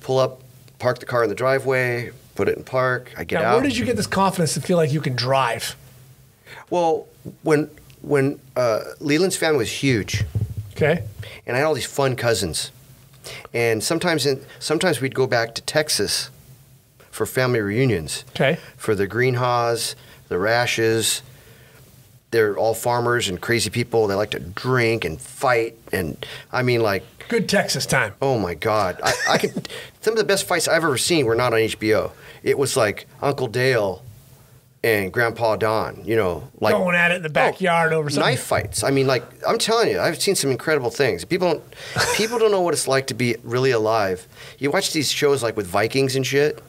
pull up, park the car in the driveway, put it in park. I get Now, out. where did you get this confidence to feel like you can drive? Well, when when uh, Leland's family was huge, Okay. and I had all these fun cousins, and sometimes in, sometimes we'd go back to Texas for family reunions. Okay. For the Greenhaws, the Rashes. They're all farmers and crazy people. They like to drink and fight, and I mean, like, Good Texas time. oh my God, I, I can. <laughs> some of the best fights I've ever seen were not on HBO. It was like Uncle Dale and Grandpa Don. You know, like Going at it in the oh, backyard over something. knife fights. I mean, like I'm telling you, I've seen some incredible things. People don't people don't know what it's like to be really alive. You watch these shows like with Vikings and shit.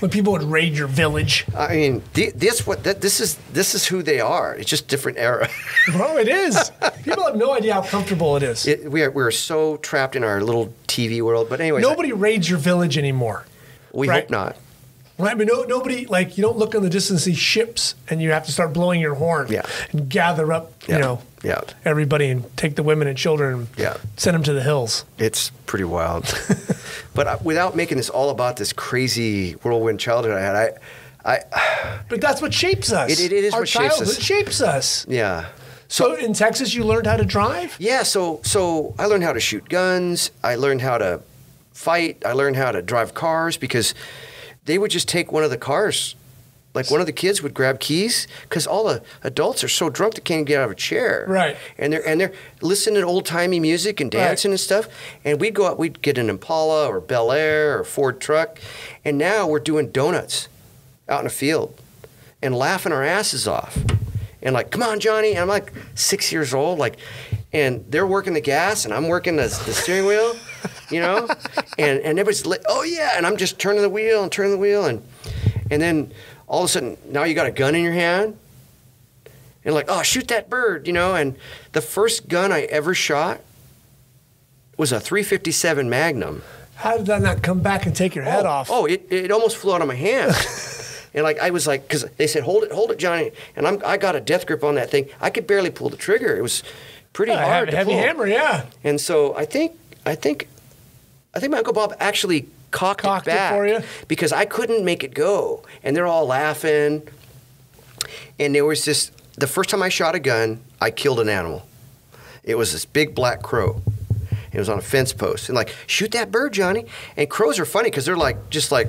When people would raid your village. I mean, this what this is this is who they are. It's just different era. <laughs> Bro, it is. People have no idea how comfortable it is. It, we are we're so trapped in our little TV world. But anyway, Nobody raids your village anymore. we right. hope not. Right, but no, nobody like you don't look in the distance and see ships, and you have to start blowing your horn Yeah. and gather up, Yeah. you know, Yeah. everybody and take the women and children and Yeah. send them to the hills. It's pretty wild. <laughs> but uh, without making this all about this crazy whirlwind childhood I had, I, I <sighs> But that's what shapes us. It- it- it is Our what shapes childhood us. shapes us. yeah. So, in Texas, you learned how to drive. Yeah, so so I learned how to shoot guns. I learned how to fight. I learned how to drive cars because they would just take one of the cars Like one of the kids would grab keys because all the adults are so drunk they can't get out of a chair. Right. And they're and they're listening to old timey music and dancing and stuff. And we'd go out, we'd get an Impala or Bel Air or Ford truck, and now we're doing donuts out in a field and laughing our asses off. And like, come on, Johnny. And I'm like six years old, like, and they're working the gas and I'm working the, the steering wheel, you know, <laughs> and and everybody's like, oh yeah, and I'm just turning the wheel and turning the wheel and and then all of a sudden now you got a gun in your hand and like, oh, shoot that bird, you know. And the first gun I ever shot was a 357 Magnum. How did that not come back and take your head oh, off? Oh, it, it almost flew out of my hand. <laughs> and like I was like, because they said, hold it, hold it, Johnny. And I'm, I got a death grip on that thing. I could barely pull the trigger. It was pretty Yeah, hard heavy, to heavy pull. hammer, yeah. And so I think, I think, I think my uncle Bob actually cocked, Cocked it it back for you? because I couldn't make it go, and they're all laughing. And there was this. The first time I shot a gun, I killed an animal. It was this big black crow. It was on a fence post, and like, shoot that bird, Johnny. And crows are funny because they're like just like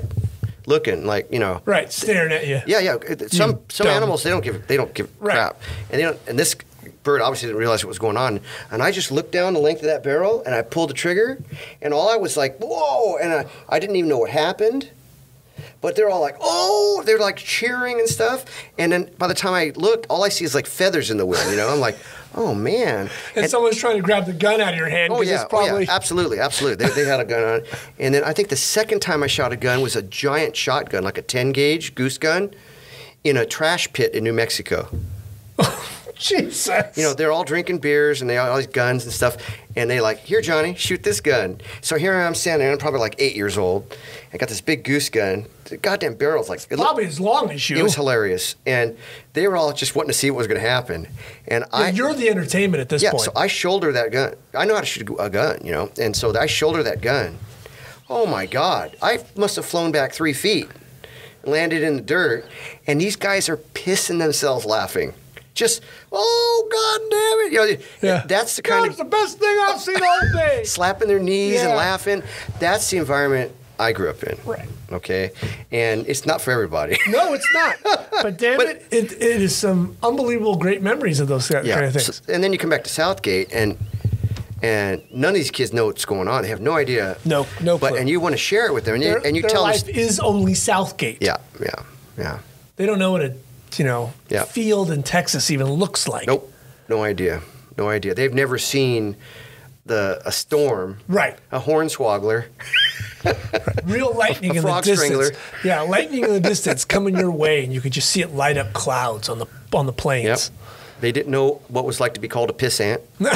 looking, like you know, Right, staring at you. yeah, yeah. Some You some dumb. animals they don't give they don't give Right. crap, and they don't, and this bird obviously didn't realize what was going on. And I just looked down the length of that barrel, and I pulled the trigger, and all I was like, whoa! And I, I didn't even know what happened. But they're all like, oh, they're like cheering and stuff. And then by the time I looked, all I see is like feathers in the wind. You know, I'm like, oh man. And, someone's trying to grab the gun out of your hand Oh 'cause yeah, it's probably oh yeah, absolutely, absolutely. They, they had a gun on, and then I think the second time I shot a gun was a giant shotgun, like a 10 gauge goose gun, in a trash pit in New Mexico. <laughs> Jesus. You know, they're all drinking beers and they all these guns and stuff, and they like, here, Johnny, shoot this gun. So here I am standing, there, I'm probably like eight years old. I got this big goose gun. The goddamn barrel's like it looked- probably as long as you. it was hilarious, and they were all just wanting to see what was going to happen. And I, You're the entertainment at this yeah, point. so I shoulder that gun. I know how to shoot a gun, you know, and so I shoulder that gun. Oh my God! I must have flown back three feet, landed in the dirt, and these guys are pissing themselves laughing. Just oh God damn it! You know, yeah. that's the kind That's of the best thing I've seen all <laughs> day. slapping their knees Yeah. and laughing. That's the environment I grew up in. Right. Okay, and it's not for everybody. <laughs> No, it's not. But damn But- it, it, it is some unbelievable great memories of those kind of things. So- and then you come back to Southgate and and none of these kids know what's going on. They have no idea. No- no But clue. and you want to share it with them, and you, and you their tell them. life is only Southgate. Yeah, yeah, yeah. They don't know what a you know Yeah. field in Texas even looks like. Nope, no idea, no idea. They've never seen the a storm, Right. A hornswoggler. <laughs> Real lightning <laughs> A in the distance. Yeah, lightning in the distance coming your way, and you could just see it light up clouds on the on the plains. Yep. They didn't know what was like to be called a pissant. <laughs> No.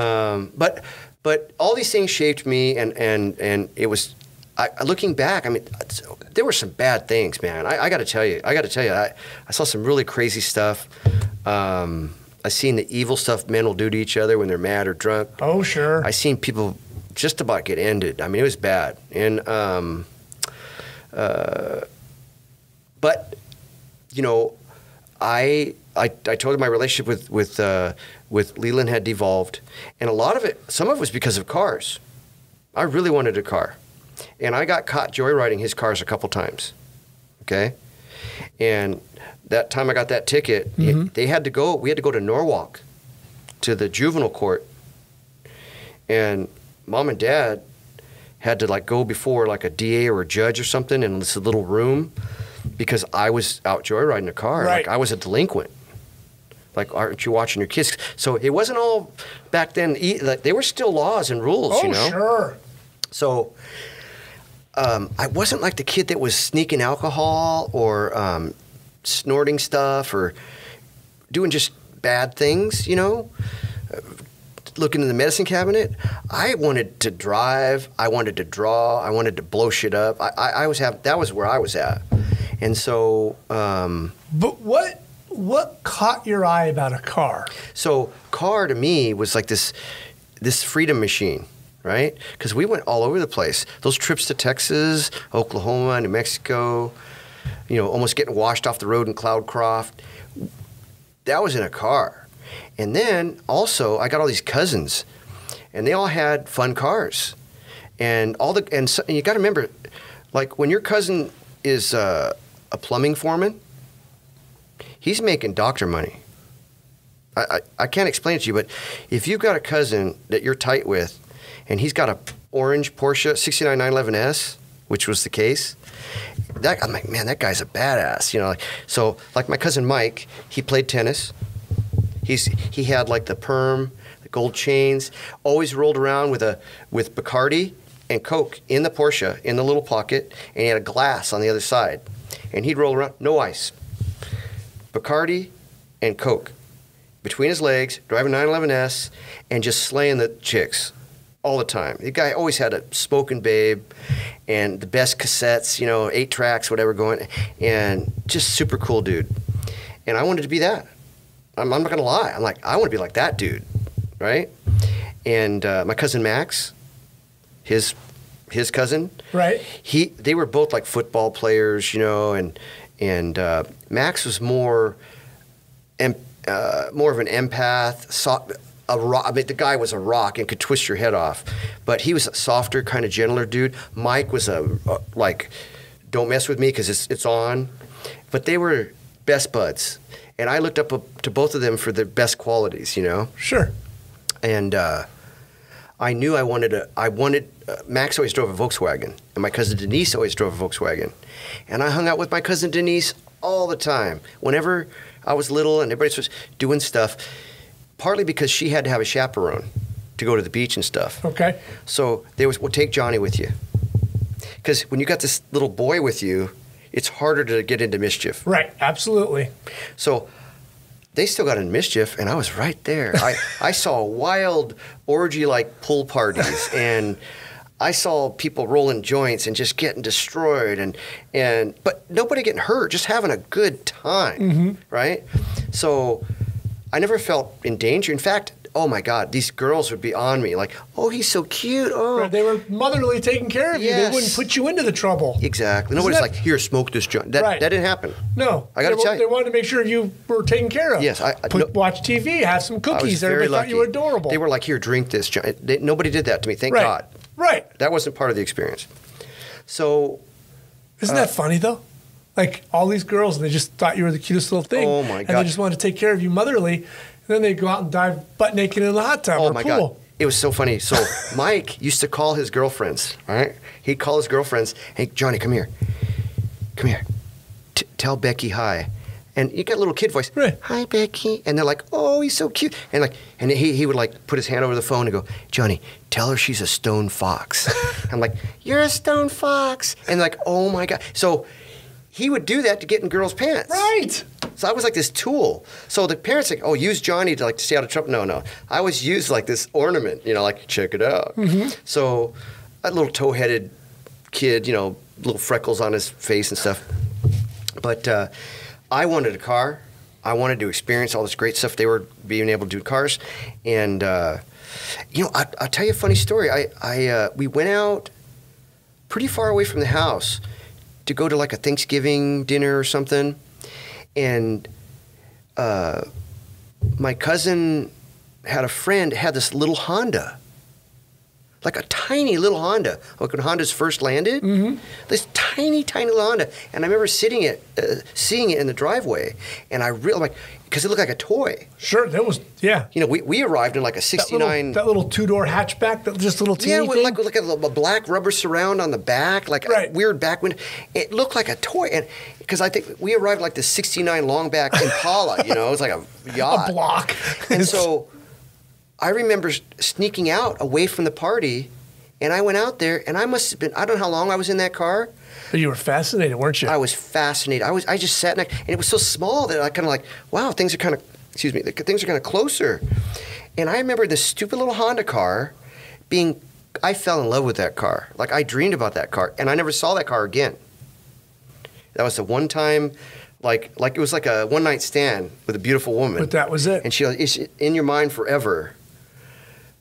Um, but but all these things shaped me, and and and it was. I, looking back, I mean, there were some bad things, man. I, I got to tell you, I got to tell you, I, I saw some really crazy stuff. Um, I seen the evil stuff men will do to each other when they're mad or drunk. Oh sure. I seen people just about get ended. I mean, it was bad. And um, uh, but you know, I I, I told him my relationship with with uh, with Leland had devolved, and a lot of it, some of it was because of cars. I really wanted a car, and I got caught joyriding his cars a couple times. Okay, and that time I got that ticket, it- mm-hmm. they had to go. We had to go to Norwalk, to the juvenile court, and mom and dad had to like go before like a DA or a judge or something in this little room because I was out joyriding a car. Right. Like I was a delinquent. Like, aren't you watching your kids? So it wasn't all back then. Like there were still laws and rules, oh you know. sure. So um, I wasn't like the kid that was sneaking alcohol or um, snorting stuff or doing just bad things, you know. Looking in the medicine cabinet, I wanted to drive. I wanted to draw. I wanted to blow shit up. I, I, I was have that was where I was at, and so um, But what what caught your eye about a car? So car to me was like this this freedom machine, right? Because we went all over the place. Those trips to Texas, Oklahoma, New Mexico, you know, almost getting washed off the road in Cloudcroft. That was in a car. And then also I got all these cousins, and they all had fun cars, and all the and, so, and you got to remember, like when your cousin is uh, a plumbing foreman. He's making doctor money. I, I, I can't explain it to you, but if you've got a cousin that you're tight with, and he's got a orange Porsche 69 911S, which was the case, that I'm like, man, that guy's a badass. You know, like, so like my cousin Mike, he played tennis. He's he had like the perm, the gold chains. Always rolled around with a with Bacardi and Coke in the Porsche in the little pocket, and he had a glass on the other side, and he'd roll around, no ice. Bacardi and Coke between his legs, driving 911S, and just slaying the chicks all the time. The guy always had a smoking babe and the best cassettes, you know, eight tracks, whatever going, and just super cool dude. And I wanted to be that. I'm, I'm not gonna lie. I'm like, I want to be like that dude, right? And uh, my cousin Max, his his cousin, Right. he they were both like football players, you know, and and uh, Max was more em, uh, more of an empath. A rock, I mean, the guy was a rock and could twist your head off, but he was a softer, kind of gentler dude. Mike was a, a like, don't mess with me because it's it's on. But they were best buds, and I looked up to both of them for their best qualities, you know Sure. and uh, I knew I wanted a. I wanted. Uh, Max always drove a Volkswagen, and my cousin Denise always drove a Volkswagen, and I hung out with my cousin Denise all the time. Whenever I was little and everybody was doing stuff, partly because she had to have a chaperone to go to the beach and stuff. Okay. So they was, well, take Johnny with you, because when you got this little boy with you, it's harder to get into mischief. Right. Absolutely. So they still got in mischief, and I was right there. I, <laughs> I saw wild orgy like pool parties, <laughs> and I saw people rolling joints and just getting destroyed, and and but nobody getting hurt, just having a good time, mm-hmm. right? So I never felt in danger. In fact, oh my God, these girls would be on me like, oh, he's so cute. Oh, They were motherly taking care of you. They wouldn't put you into the trouble. exactly. Nobody's that- like, here, smoke this joint. That, Right. that didn't happen. No, I gotta they, tell you. they wanted to make sure you were taken care of. Yes, I- I- Put, no- watch TV, have some cookies. very Everybody lucky. thought you were adorable. They were like, here, drink this. joint. They, nobody did that to me. Thank right. God. Right. That wasn't part of the experience. So Isn't Uh, that funny though? Like all these girls, and they just thought you were the cutest little thing. Oh, my god! And they just wanted to take care of you motherly. And then they go out and dive butt naked in the hot tub Oh or my pool. god, it was so funny. So <laughs> Mike used to call his girlfriends. All right, he'd call his girlfriends. Hey, Johnny, come here. Come here. T- tell Becky hi. And you got a little kid voice. Right. Hi, Becky. And they're like, oh, he's so cute. And like, and he, he would like put his hand over the phone and go, Johnny, tell her she's a stone fox. <laughs> I'm like, you're a stone fox. And like, oh my god. So he would do that to get in girls' pants. Right. So I was like this tool. So the parents like, oh, use Johnny to like to stay out of trouble. No, no. I was used like this ornament, you know, like check it out. So a little tow-headed kid, you know, little freckles on his face and stuff. But uh, I wanted a car. I wanted to experience all this great stuff they were being able to do with cars. And uh, you know, I, I'll tell you a funny story. I, I uh, we went out pretty far away from the house to go to like a Thanksgiving dinner or something, and uh, my cousin had a friend had this little Honda, like a tiny little Honda, like when Hondas first landed. Mm-hmm. This tiny, tiny little Honda, and I remember sitting it, uh, seeing it in the driveway, and I really like because it looked like a toy. Sure. That was yeah. You know, we, we arrived in like a That '69. little, that little two door hatchback, that just little teeny Yeah, with like, like a, a black rubber surround on the back, like Right. a weird back window. It looked like a toy, and because I think we arrived like the '69 Longback Impala, you know, it was like a <laughs> yacht. a block. And so I remember sneaking out away from the party, and I went out there, and I must have been I don't know how long I was in that car. you were fascinated, weren't you? I was fascinated. I was I just sat next, and it was so small that I kind of like, wow, things are kind of, excuse me, things are kind of closer. And I remember this stupid little Honda car being, I fell in love with that car. Like I dreamed about that car, and I never saw that car again. That was the one time, like like it was like a one night stand with a beautiful woman. But that was it. And she it's in your mind forever.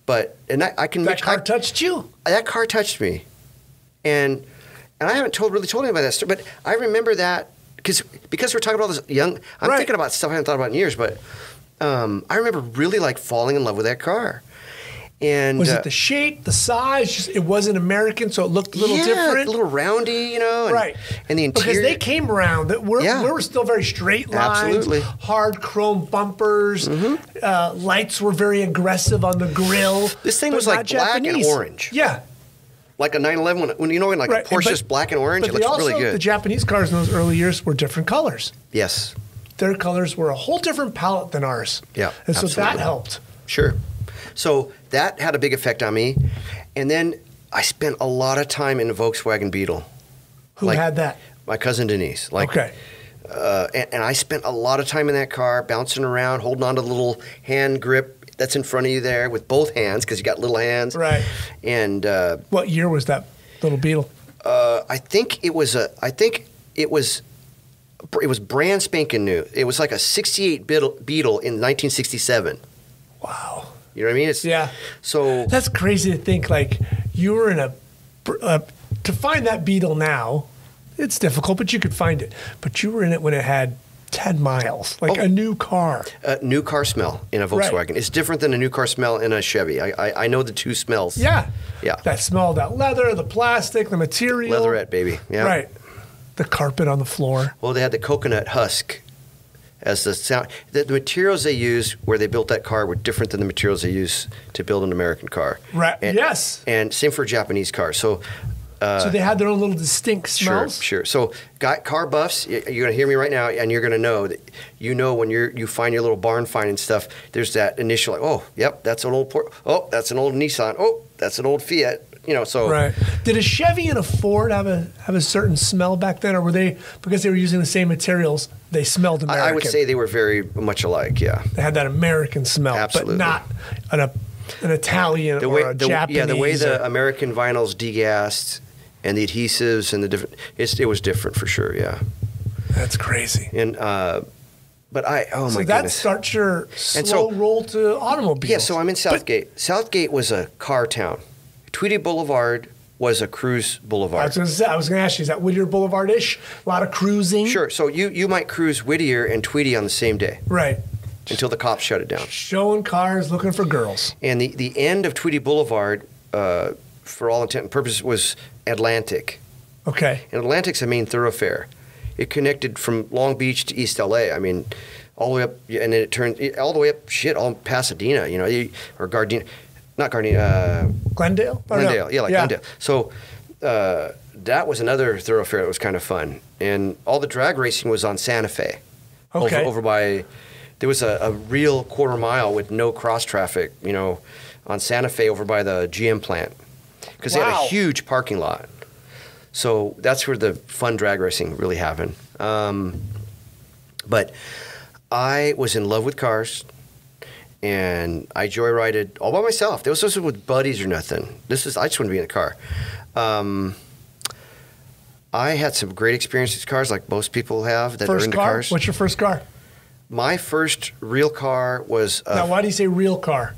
But and I, I can that make- car I- touched you. that car touched me, and and I haven't told really told anybody that story, but I remember that because because we're talking about this young. I'm Right. thinking about stuff I haven't thought about in years, but um, I remember really like falling in love with that car, And Was uh, it the shape, the size? Just it wasn't American, so it looked a little yeah, different. a little roundy, you know, and, right. And the interior because they came around that we're, Yeah. we were still very straight lines, Absolutely. Hard chrome bumpers. Uh, lights were very aggressive on the grill. This thing was like black and orange. Yeah. like a 911 when, when you know when like Right. a Porsche's but- black and orange, it looks also, really good. The Japanese cars in those early years were different colors. yes, Their colors were a whole different palette than ours. Yeah, And so that helped. sure. So that had a big effect on me, and then I spent a lot of time in a Volkswagen Beetle. Who Like- had that? My cousin Denise, like, okay. uh, and, and I spent a lot of time in that car, bouncing around, holding on to the little hand grip that's in front of you there with both hands because you got little hands. Right. And uh, What year was that little Beetle? uh, I think it was a. I think it was. It was brand spanking new. It was like a '68 Beetle, Beetle in 1967. Wow. You know what I mean? It's, Yeah. So That's crazy to think like you were in a, uh, to find that Beetle now, it's difficult, but you could find it. But you were in it when it had 10 miles, like Oh. a new car. a new car smell in a Right. Volkswagen. It's different than a new car smell in a Chevy. I, I, I know the two smells. Yeah. Yeah. That smell, that leather, the plastic, the material. Leatherette, baby. Yeah. Right. The carpet on the floor. Well, they had the coconut husk as the sound. The, the materials they used where they built that car were different than the materials they use to build an American car. Right. And, yes. And same for Japanese cars. So uh, so they had their own little distinct smells. sure. sure. So, guy, car buffs, you're gonna hear me right now, and you're gonna know that you know when you're you find your little barn find and stuff. There's that initial like, oh, yep, that's an old Por- oh, that's an old Nissan. Oh, that's an old Fiat. You know, so Right. Did a Chevy and a Ford have a have a certain smell back then, or were they because they were using the same materials? They smelled American. I, I would say they were very much alike. Yeah. they had that American smell, Absolutely. but not an, a, an Italian The or a the, Japanese. yeah, the way the or- American vinyls degassed and the adhesives and the different it's, it was different for sure. Yeah. that's crazy. And uh, but I oh So my that goodness. starts your slow so- roll to automobiles. Yeah, so I'm in Southgate. Southgate was a car town. Tweedy Boulevard was a cruise I boulevard. was going to say, I was going to ask you, is that Whittier Boulevard ish? A lot of cruising. Sure. So you, you might cruise Whittier and Tweedy on the same day Right. until the cops shut it down. Showing cars, looking for girls. And the, the end of Tweedy Boulevard, uh, for all intent and purposes, was Atlantic. Okay. And Atlantic's a main thoroughfare. It connected from Long Beach to East LA. I mean, all the way up, and then it turned all the way up, shit, all Pasadena, you know, or Gardena, not Gardena, uh, Glendale? No? Glendale, yeah, like Glendale. So uh, that was another thoroughfare that was kind of fun, and all the drag racing was on Santa Fe, Okay. over, over by. There was a, a real quarter mile with no cross traffic, you know, on Santa Fe over by the GM plant, because they had a huge parking lot. So that's where the fun drag racing really happened. Um, but I was in love with cars and I joyrided all by myself. This wasn't with buddies or nothing. This is I just wanted to be in a car. Um, I had some great experiences with cars, like most people have that are First into car? cars. What's your first car? My first real car was uh, now, why do you say real car?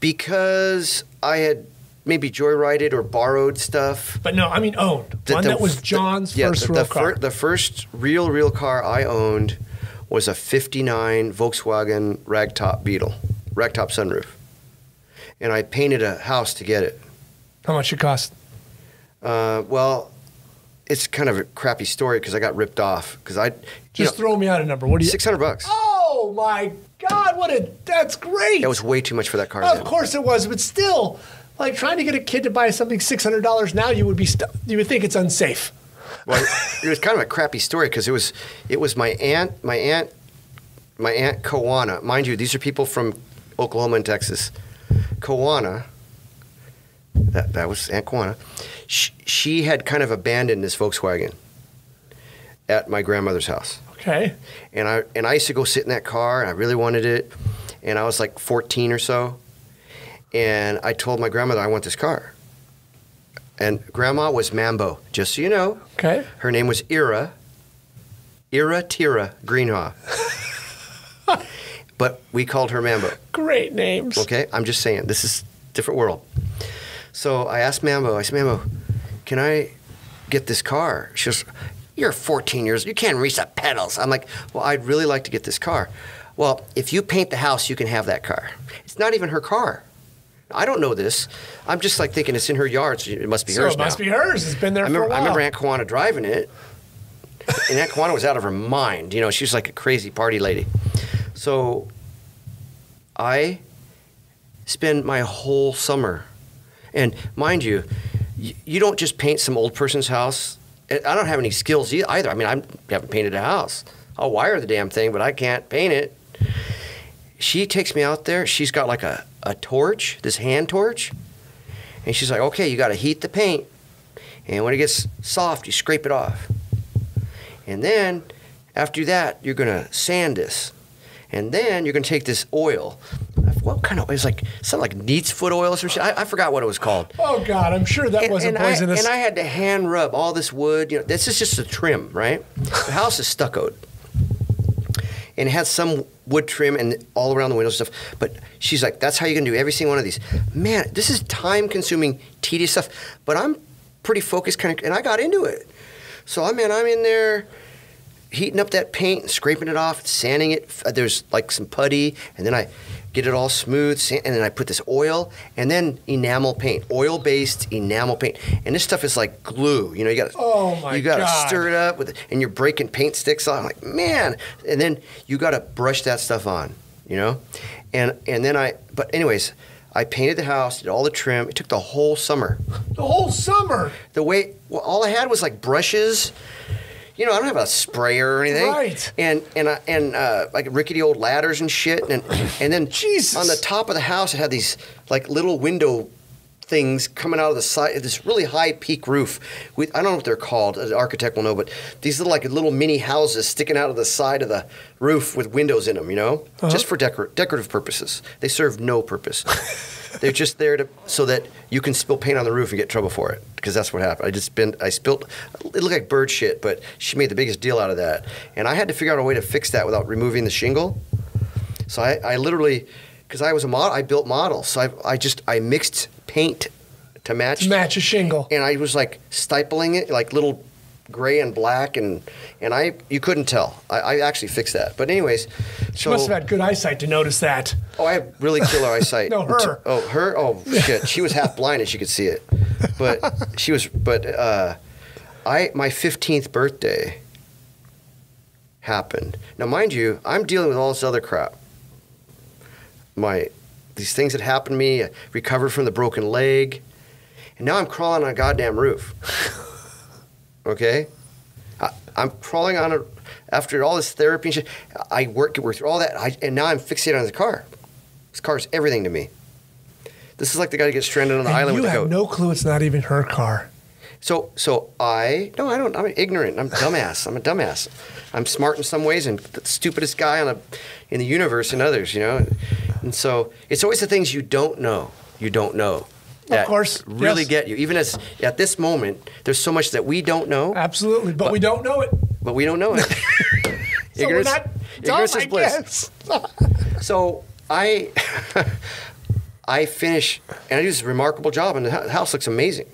because I had maybe joyrided or borrowed stuff. But no, I mean owned. The- One the- that was the- John's yeah, first the, real the car. fir- the first real, real car I owned was a 59 Volkswagen ragtop Beetle, ragtop sunroof. And I painted a house to get it. How much it cost? Uh, well, it's kind of a crappy story because I got ripped off. Because I, Just know, throw me out a number. What do you? 600 bucks. Oh my God! What a that's great. That was way too much for that car. Of course it was, but still, like trying to get a kid to buy something six hundred dollars now, you would be you would think it's unsafe. Well, it was kind of a crappy story because it was it was my aunt, my aunt, my aunt Kawana. Mind you, these are people from Oklahoma and Texas. Kawana, that that was Aunt Kawana. She, she had kind of abandoned this Volkswagen at my grandmother's house, Okay. and I and I used to go sit in that car, and I really wanted it, and I was like 14 or so, and I told my grandmother I want this car. And grandma was Mambo, just so you know. Okay. Her name was Ira. Ira Tira Greenhaw. <laughs> but we called her Mambo. Great names. Okay, I'm just saying this is different world. So I asked Mambo. I said, Mambo, can I get this car? She goes, You're 14 years. You can't reach the pedals. I'm like, Well, I'd really like to get this car. Well, if you paint the house, you can have that car. It's not even her car. I don't know this. I'm just like thinking it's in her yard, so it must be So hers it must now. be hers. It's been there I for a remember, while. I remember Aunt Kawana driving it, and Aunt Kawana was out of her mind. You know, she was like a crazy party lady. So I spend my whole summer, and mind you, you don't just paint some old person's house. I don't have any skills either. I mean, I haven't painted a house. I'll wire the damn thing, but I can't paint it. She takes me out there. She's got like a, a torch, this hand torch. And she's like, okay, you got to heat the paint. And when it gets soft, you scrape it off. And then after that, you're going to sand this. And then you're going to take this oil. What kind of oil? It's like something like neat's foot oil or some shit. I, I forgot what it was called. Oh God, I'm sure that wasn't and poisonous. I, and I had to hand rub all this wood. You know, this is just a trim, right? The house is stuccoed, and it has some wood trim and all around the windows and stuff. But she's like, "That's how you're gonna do every single one of these." Man, this is time-consuming, tedious stuff. But I'm pretty focused, kind of, and I got into it. So I mean, I'm in there heating up that paint, and scraping it off, sanding it. There's like some putty, and then I get it all smooth, and then I put this oil, and then enamel paint, oil-based enamel paint, and this stuff is like glue. You know, you got to Oh, my you got to stir it up with, and you're breaking paint sticks off. I'm like man, and then you got to brush that stuff on. You know, and and then I. But anyways. I painted the house, did all the trim. It took the whole summer the whole summer. the way well, all I had was like brushes. You know, I don't have a sprayer or anything. Right. And and uh, and uh, like rickety old ladders and shit. And and then <laughs> Jesus. on the top of the house, it had these like little window things coming out of the side. Of this really high peak roof. With I don't know what they're called. An architect will know, but these little like little mini houses sticking out of the side of the roof with windows in them. You know, just for decor- decorative purposes. They serve no purpose. <laughs> They're just there to so that you can spill paint on the roof and get trouble for it because that's what happened. I just been I spilled it looked like bird shit, but she made the biggest deal out of that, and I had to figure out a way to fix that without removing the shingle. So I, I literally because I was a model, I built models. So I, I just I mixed paint to match, To match a shingle. and I was like stippling it like little gray and black and and I you couldn't tell. I, I actually fixed that. But anyways, She so must have had good eyesight to notice that. Oh, I have really killer <laughs> eyesight. No, her. Oh, her. Oh, shit. She was half blind and she could see it, but she was. But uh, I my fifteenth birthday happened. Now, mind you, I'm dealing with all this other crap. My these things that happened to me. I recovered from the broken leg, and now I'm crawling on a goddamn roof. <laughs> okay, I, I'm crawling on a. After all this therapy and shit, I work work through all that, I, and now I'm fixated on the car. This car's everything to me. This is like the guy who gets stranded on the And island you with the have goat. no clue it's not even her car. So, so I no, I don't. I'm ignorant. I'm dumbass. I'm a dumbass. I'm smart in some ways and the stupidest guy on a, in the universe in others. You know, and so it's always the things you don't know. You don't know. That course, really yes. get you. Even as at this moment, there's so much that we don't know, Absolutely, but we don't know it. but we don't know it. <laughs> <laughs> So we're not dumb, ignorance is I bliss. <laughs> So I I finish and I do this remarkable job, and the house looks amazing.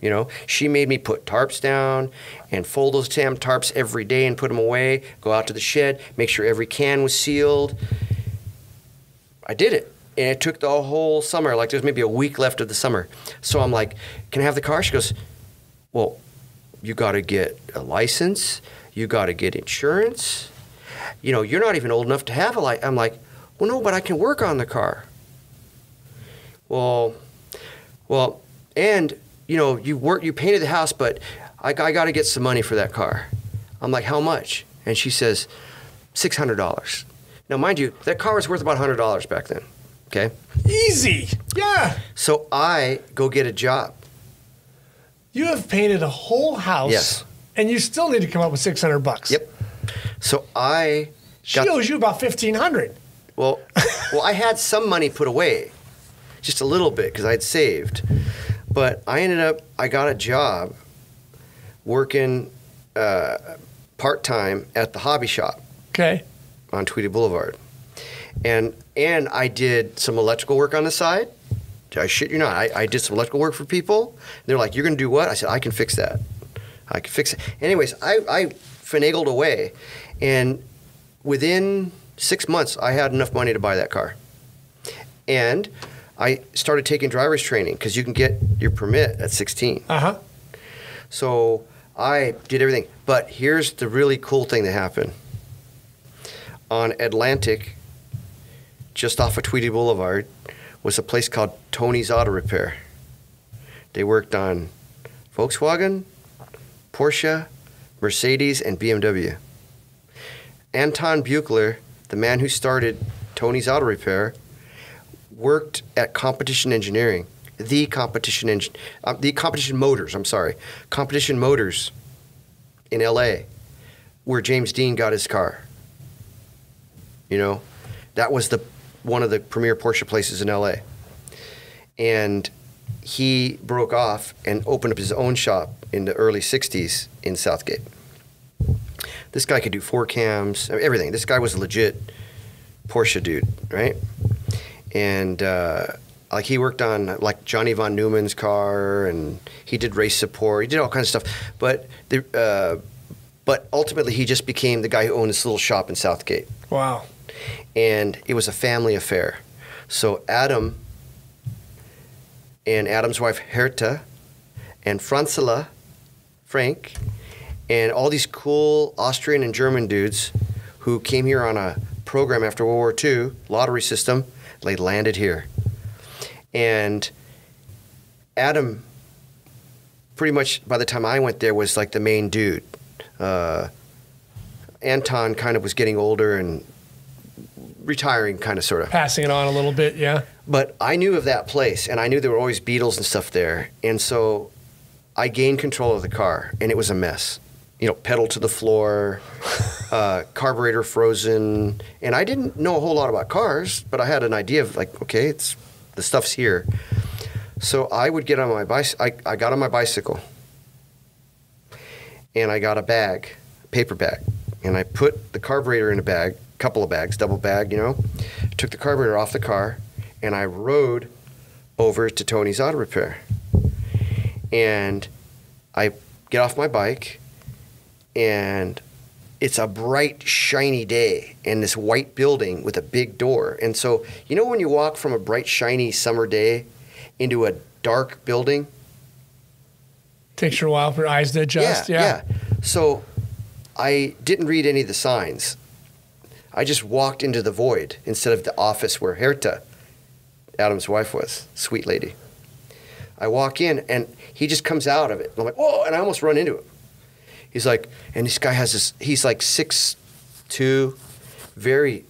You know, she made me put tarps down and fold those damn tarps every day and put them away. Go out to the shed, make sure every can was sealed. I did it, and it took the whole summer. Like there's maybe a week left of the summer. So I'm like, "Can I have the car?" She goes, "Well, you got to get a license. You got to get insurance. You know, you're not even old enough to have a license." I'm like, "Well, no, but I can work on the car." Well, well, and you know, you work, you painted the house, but I, I got to get some money for that car. I'm like, how much? And she says, six hundred dollars. Now, mind you, that car was worth about hundred dollars back then. Okay, Easy. Yeah. so I go get a job. You have painted a whole house. Yes. And you still need to come up with 600 bucks. Yep. So I She got owes you about 1500 well, <laughs> well, I had some money put away, just a little bit because I'd saved, but I ended up I got a job working uh, part time at the hobby shop. Okay. on Tweedy Boulevard. And and I did some electrical work on the side. I shit you not. I, I did some electrical work for people. They're like, "You're going to do what?" I said, "I can fix that. I can fix it." Anyways, I, I finagled away, and within six months, I had enough money to buy that car. And I started taking driver's training because you can get your permit at 16. Uh huh. So I did everything. But here's the really cool thing that happened. On Atlantic, just off of Tweedy Boulevard, was a place called Tony's Auto Repair. They worked on Volkswagen, Porsche, Mercedes, and BMW. Anton Buchler, the man who started Tony's Auto Repair, worked at Competition Engineering, the Competition Engine, uh, the Competition Motors. I'm sorry, Competition Motors in L.A., where James Dean got his car. You know, that was the one of the premier Porsche places in L.A. And he broke off and opened up his own shop in the early '60s in Southgate. This guy could do four cams, everything. This guy was a legit Porsche dude, right? And uh, like he worked on like Johnny von Neumann's car, and he did race support. He did all kinds of stuff. But the, uh, but ultimately, he just became the guy who owned this little shop in Southgate, Wow. And it was a family affair. So Adam and Adam's wife Herta and Franzela, Frank, and all these cool Austrian and German dudes who came here on a program after World War II, lottery system, they landed here. And Adam, pretty much by the time I went there, was like the main dude. Uh, Anton kind of was getting older and retiring, kind of, sort of. Passing it on a little bit, yeah. But I knew of that place, and I knew there were always beetles and stuff there, and so I gained control of the car, and it was a mess. You know, pedal to the floor, <laughs> uh, carburetor frozen, and I didn't know a whole lot about cars, but I had an idea of like, okay, it's the stuff's here. So I would get on my bicycle. I, I got on my bicycle, and I got a bag, paper bag, and I put the carburetor in a bag, couple of bags, double bag, you know. Took the carburetor off the car, and I rode over to Tony's Auto Repair. And I get off my bike, and it's a bright, shiny day in this white building with a big door. And so, you know, when you walk from a bright, shiny summer day into a dark building? Takes you a while for your eyes to adjust. Yeah. yeah. So I didn't read any of the signs. I just walked into the void instead of the office where Herta, Adam's wife, was. Sweet lady. I walk in and he just comes out of it. I'm like, whoa, and I almost run into him. He's like, and this guy has this, he's like six two, very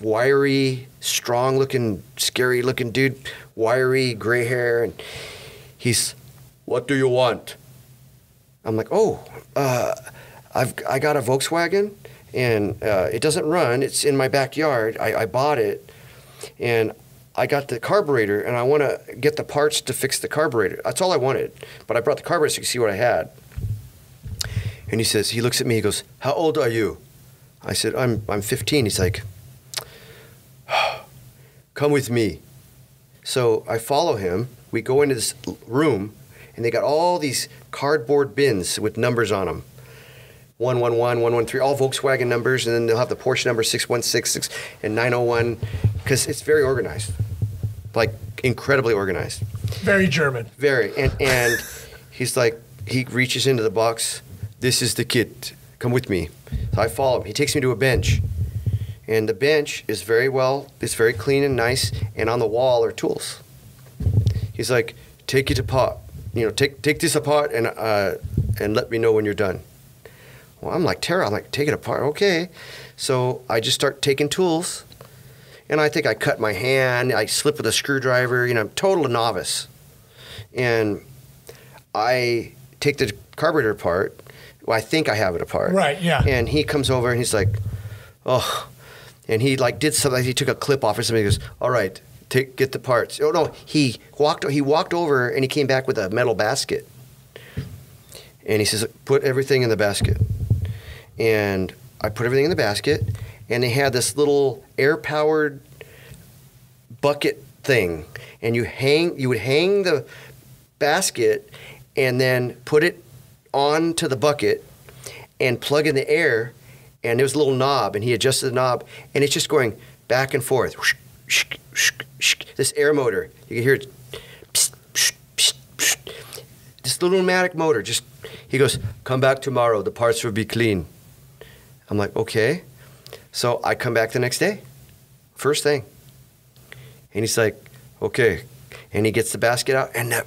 wiry, strong looking, scary looking dude, wiry, gray hair. And he's, what do you want? I'm like, oh, uh, I've I got a Volkswagen, and uh, it doesn't run. It's in my backyard. I, I bought it, and I got the carburetor, and I want to get the parts to fix the carburetor. That's all I wanted. But I brought the carburetor so you see what I had. And he says, he looks at me. He goes, "How old are you?" I said, "I'm I'm 15." He's like, <sighs> "Come with me." So I follow him. We go into this room, and they got all these cardboard bins with numbers on them. 111, 113, all Volkswagen numbers, and then they'll have the Porsche number 6166 and 901 because it's very organized, like incredibly organized. Very German. Very. And, and he's like, he reaches into the box. This is the kit. Come with me. So I follow him. He takes me to a bench. And the bench is very well, it's very clean and nice. And on the wall are tools. He's like, take it apart. You know, take take this apart and uh, and let me know when you're done. Well, I'm like, Tara, I'm like, take it apart. Okay. So I just start taking tools. And I think I cut my hand. I slip with a screwdriver. You know, I'm total novice. And I take the carburetor apart. Well, I think I have it apart. Right, yeah. And he comes over and he's like, oh. And he like did something. He took a clip off or something. He goes, all right, take get the parts. Oh no, he walked. He walked over and he came back with a metal basket. And he says, put everything in the basket. And I put everything in the basket. And they had this little air powered bucket thing. And you hang. You would hang the basket and then put it onto the bucket and plug in the air. And there was a little knob, and he adjusted the knob, and it's just going back and forth. this air motor. You can hear it. This little pneumatic motor. Just he goes, come back tomorrow. The parts will be clean. I'm like, okay. So I come back the next day, first thing, and he's like, okay, and he gets the basket out and that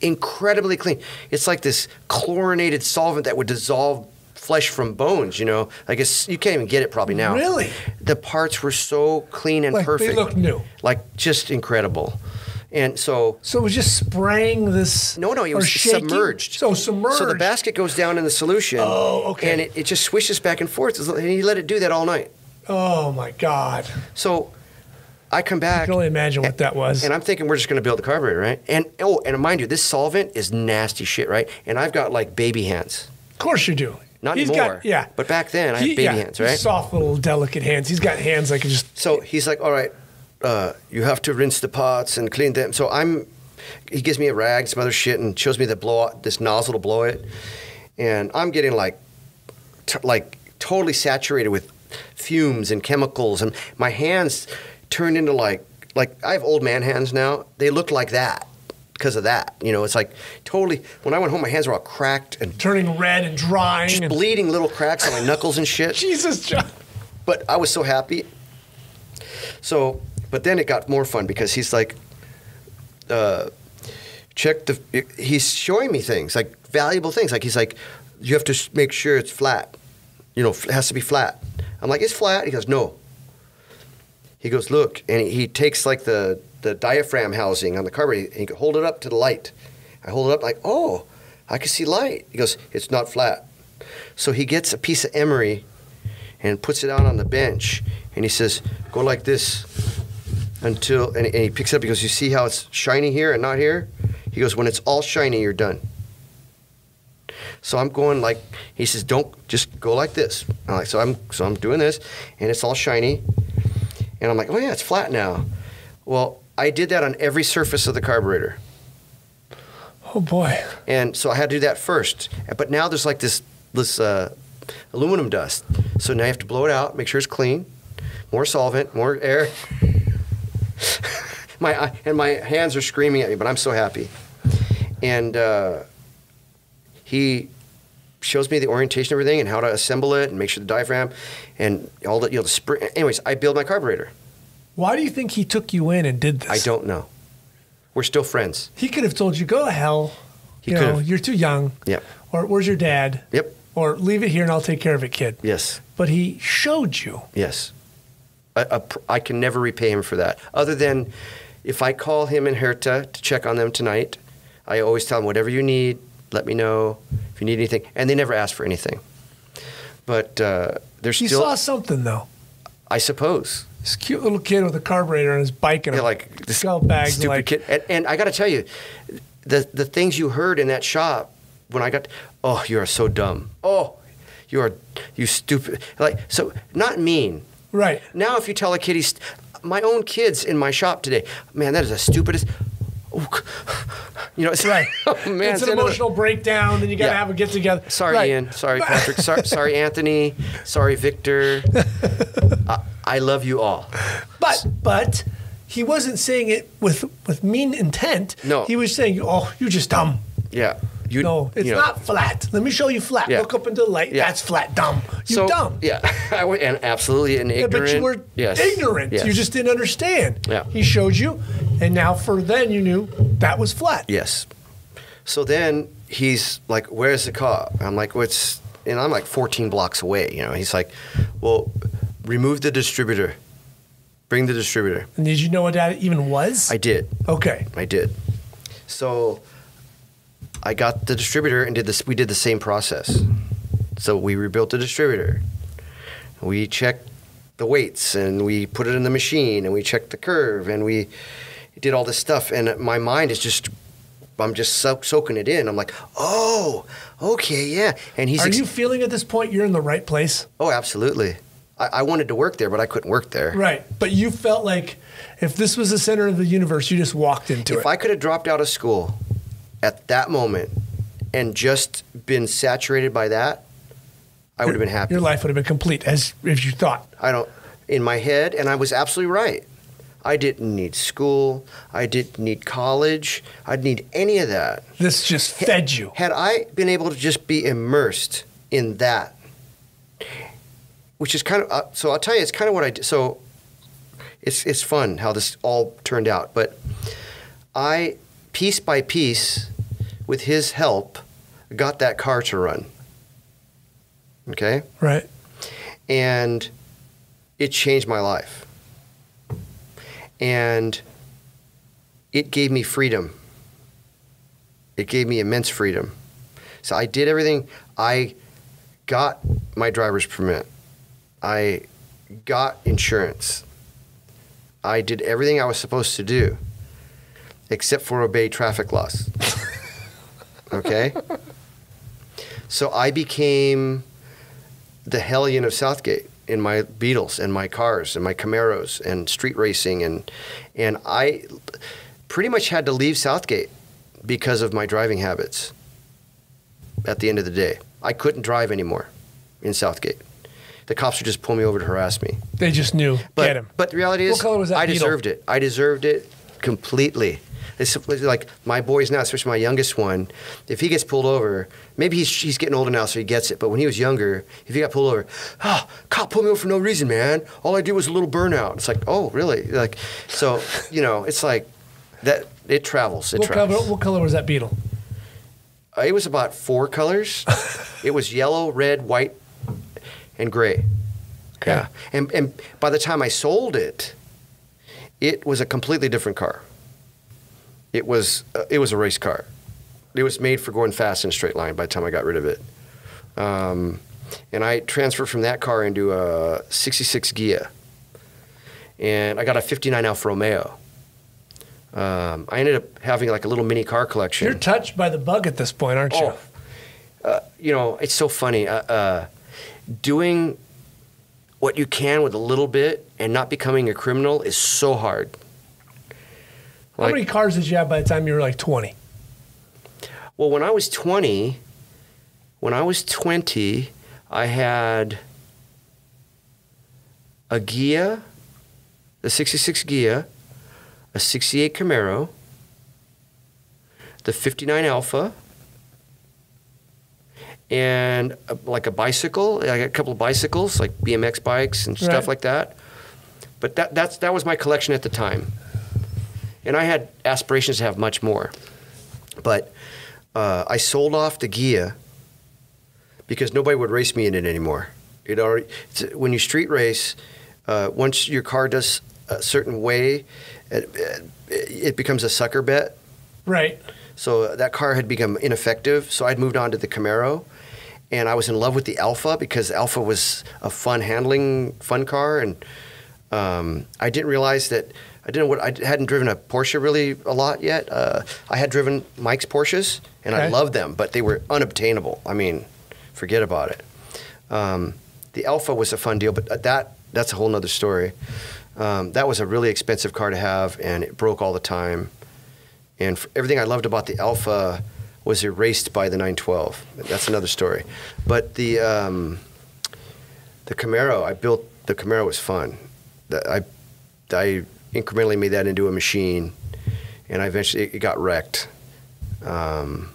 incredibly clean. It's like this chlorinated solvent that would dissolve flesh from bones. You know, like it's you can't even get it probably now. Really? The parts were so clean and Like, they perfect. look new. Like just incredible. And so So it was just spraying this. no, no, it was shaking? submerged. So submerged. So the basket goes down in the solution. Oh, okay. And it, it just swishes back and forth. And he let it do that all night. Oh my God! So I come back. I can only imagine what that was. And I'm thinking we're just going to build the carburetor, right? And oh, and mind you, this solvent is nasty shit, right? And I've got like baby hands. of course you do. Not He's anymore. Got, yeah. But back then, I had baby yeah, hands, right? Soft little delicate hands. He's got hands like just. So he's like, all right, uh, you have to rinse the pots and clean them. So I'm, he gives me a rag, some other shit, and shows me the blow this nozzle to blow it, and I'm getting like, t- like totally saturated with fumes and chemicals, and my hands turned into like, like I have old man hands now. They look like that because of that. You know, it's like totally. When I went home, my hands were all cracked and turning red and drying. just and, bleeding little cracks on my knuckles and shit. <laughs> Jesus, John. But I was so happy. So, but then it got more fun because he's like, uh, check the. He's showing me things like valuable things. Like he's like, you have to make sure it's flat. You know, it has to be flat. I'm like, it's flat. He goes, no. He goes, look, and he, takes like the the diaphragm housing on the carburetor. And he can hold it up to the light. I hold it up like, oh, I can see light. He goes, it's not flat. So he gets a piece of emery and puts it out on the bench and he says, go like this until, and, and he picks it up. He goes, you see how it's shiny here and not here? He goes, when it's all shiny, you're done. So I'm going like, he says, don't just go like this. I'm like, so I'm, so I'm doing this and it's all shiny. And I'm like, oh yeah, it's flat now. Well, I did that on every surface of the carburetor. Oh boy. And so I had to do that first. But now there's like this this uh, aluminum dust. So now you have to blow it out, make sure it's clean. More solvent, more air. <laughs> my and my hands are screaming at me, but I'm so happy. And uh, he shows me the orientation of everything and how to assemble it and make sure the diaphragm and all the you know the spring. Anyways, I build my carburetor. Why do you think he took you in and did this? I don't know. We're still friends. He could have told you, go to hell. He you could know, have. you're too young. Yep. Or where's your dad? Yep. Or leave it here and I'll take care of it, kid. Yes. But he showed you. Yes. A, a I can never repay him for that. Other than if I call him and Herta to check on them tonight, I always tell them, whatever you need, let me know if you need anything. And they never ask for anything. But uh, there's He still, saw something though. I suppose, This cute little kid with a carburetor on his bike and yeah, a like this skull bag. stupid like, kid. And, and I got to tell you, the the things you heard in that shop when I got, oh, you are so dumb. Oh, you are you stupid. Like so, not mean. Right. Now, if you tell a kid he's, my own kids in my shop today, man, that is the stupidest. <sighs> You know, it's Right. <laughs> Oh, man, it's an emotional breakdown, and you got to Yeah. have a get together. Sorry, right. Ian. Sorry, <laughs> Patrick. sorry, sorry, Anthony. Sorry, Victor. <laughs> I, I love you all. But but he wasn't saying it with with mean intent. No. He was saying, "Oh, you're just dumb." Yeah. You, No, it's you know. not flat. Let me show you flat. Yeah. Look up into the light. Yeah. That's flat. Dumb. You so, dumb. Yeah, <laughs> and absolutely an ignorant. Yeah, but you were yes. ignorant. Yes. You just didn't understand. Yeah. He showed you, and now for then you knew that was flat. Yes. So then he's like, "Where's the car?" I'm like, "What's?" and I'm like 14 blocks away. You know, he's like, "Well, remove the distributor. Bring the distributor." And did you know what that even was? I did. okay. I did. So I got the distributor and did this. We did the same process. So we rebuilt the distributor. We checked the weights and we put it in the machine and we checked the curve and we did all this stuff. And my mind is just, I'm just soak, soaking it in. I'm like, oh, okay, yeah. And he's, Are ex- you feeling at this point you're in the right place? oh, absolutely. I, I wanted to work there, but I couldn't work there. Right. But you felt like if this was the center of the universe, you just walked into If it. If I could have dropped out of school at that moment and just been saturated by that, I would have been happy. Your life would have been complete as if you thought. I don't in my head, and I was absolutely right. I didn't need school. I didn't need college. I didn't need any of that. This just fed you. Had I been able to just be immersed in that, which is kind of, uh, so I'll tell you, it's kind of what I did. So it's, it's fun how this all turned out. But I, piece by piece, with his help, got that car to run. Okay? Right. and it changed my life. And it gave me freedom. It gave me immense freedom. So I did everything. I got my driver's permit. I got insurance. I did everything I was supposed to do except for obey traffic laws. <laughs> okay? So I became the hellion of Southgate in my Beetles and my cars and my Camaros and street racing and and I pretty much had to leave Southgate because of my driving habits. At the end of the day, I couldn't drive anymore in Southgate. The cops would just pull me over to harass me. They just knew. But Get him. but the reality is, What color was that I Beetle? deserved it. I deserved it completely. It's was like my boys now, especially my youngest one. If he gets pulled over, maybe he's he's getting older now, so he gets it. But when he was younger, if he got pulled over, oh, cop pulled me over for no reason, man. All I did was a little burnout. It's like, oh, really? Like, so you know, it's like that. It travels. It What color, what color was that beetle? Uh, it was about four colors. <laughs> it was yellow, red, white, and gray. Okay. Yeah. And and by the time I sold it, it was a completely different car. It was uh, it was a race car. It was made for going fast in a straight line. By the time I got rid of it, um, and I transferred from that car into a '66 Ghia, and I got a '59 Alfa Romeo. Um, I ended up having like a little mini car collection. You're touched by the bug at this point, aren't you? Oh, uh, you know, it's so funny. Uh, uh, doing what you can with a little bit and not becoming a criminal is so hard. How many cars did you have by the time you were like 20? Well, when I was 20, when I was 20, I had a Ghia, the 66 Ghia, a 68 Camaro, the 59 Alfa, and a, like a bicycle, I got a couple of bicycles, like BMX bikes and Right. stuff like that. But that, that's, that was my collection at the time. And I had aspirations to have much more. But uh, I sold off the Ghia because nobody would race me in it anymore. It already it's, when you street race, uh, once your car does a certain way, it, it becomes a sucker bet. Right. So that car had become ineffective. So I'd moved on to the Camaro, and I was in love with the Alfa because Alfa was a fun handling, fun car, and um, I didn't realize that I didn't what I hadn't driven a Porsche really a lot yet. Uh, I had driven Mike's Porsches, and I loved them, but they were unobtainable. I mean, forget about it. Um, the Alfa was a fun deal, but that that's a whole nother story. Um, that was a really expensive car to have, and it broke all the time. And everything I loved about the Alfa was erased by the 912. That's another story. But the um, the Camaro, I built the Camaro was fun. I I incrementally made that into a machine, and I eventually it got wrecked. Um,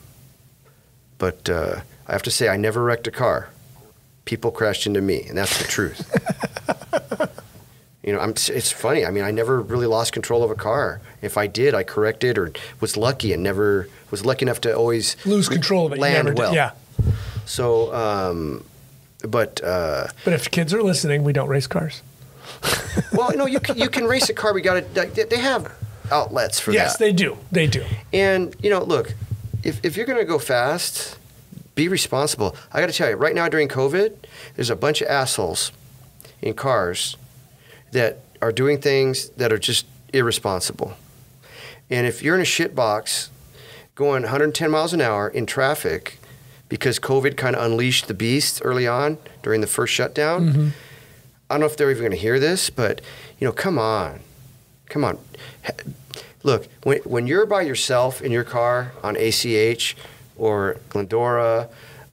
but uh, I have to say, I never wrecked a car. People crashed into me, and that's the truth. <laughs> you know, I'm, it's funny. I mean, I never really lost control of a car. If I did, I corrected or was lucky and never was lucky enough to always Lose control of it. Land never did- well. Yeah. So, um, but uh, But if kids are listening, we don't race cars. <laughs> well, no, you can, you can race a car. We got to. They have outlets for Yes, that. Yes, they do. They do. And you know, look, if if you're going to go fast, be responsible. I got to tell you, right now during COVID, there's a bunch of assholes in cars that are doing things that are just irresponsible. And if you're in a shit box going 110 miles an hour in traffic because COVID kind of unleashed the beast early on during the first shutdown, mm-hmm. I don't know if they're even going to hear this, but you know, come on, come on. Look, when when you're by yourself in your car on ACH or Glendora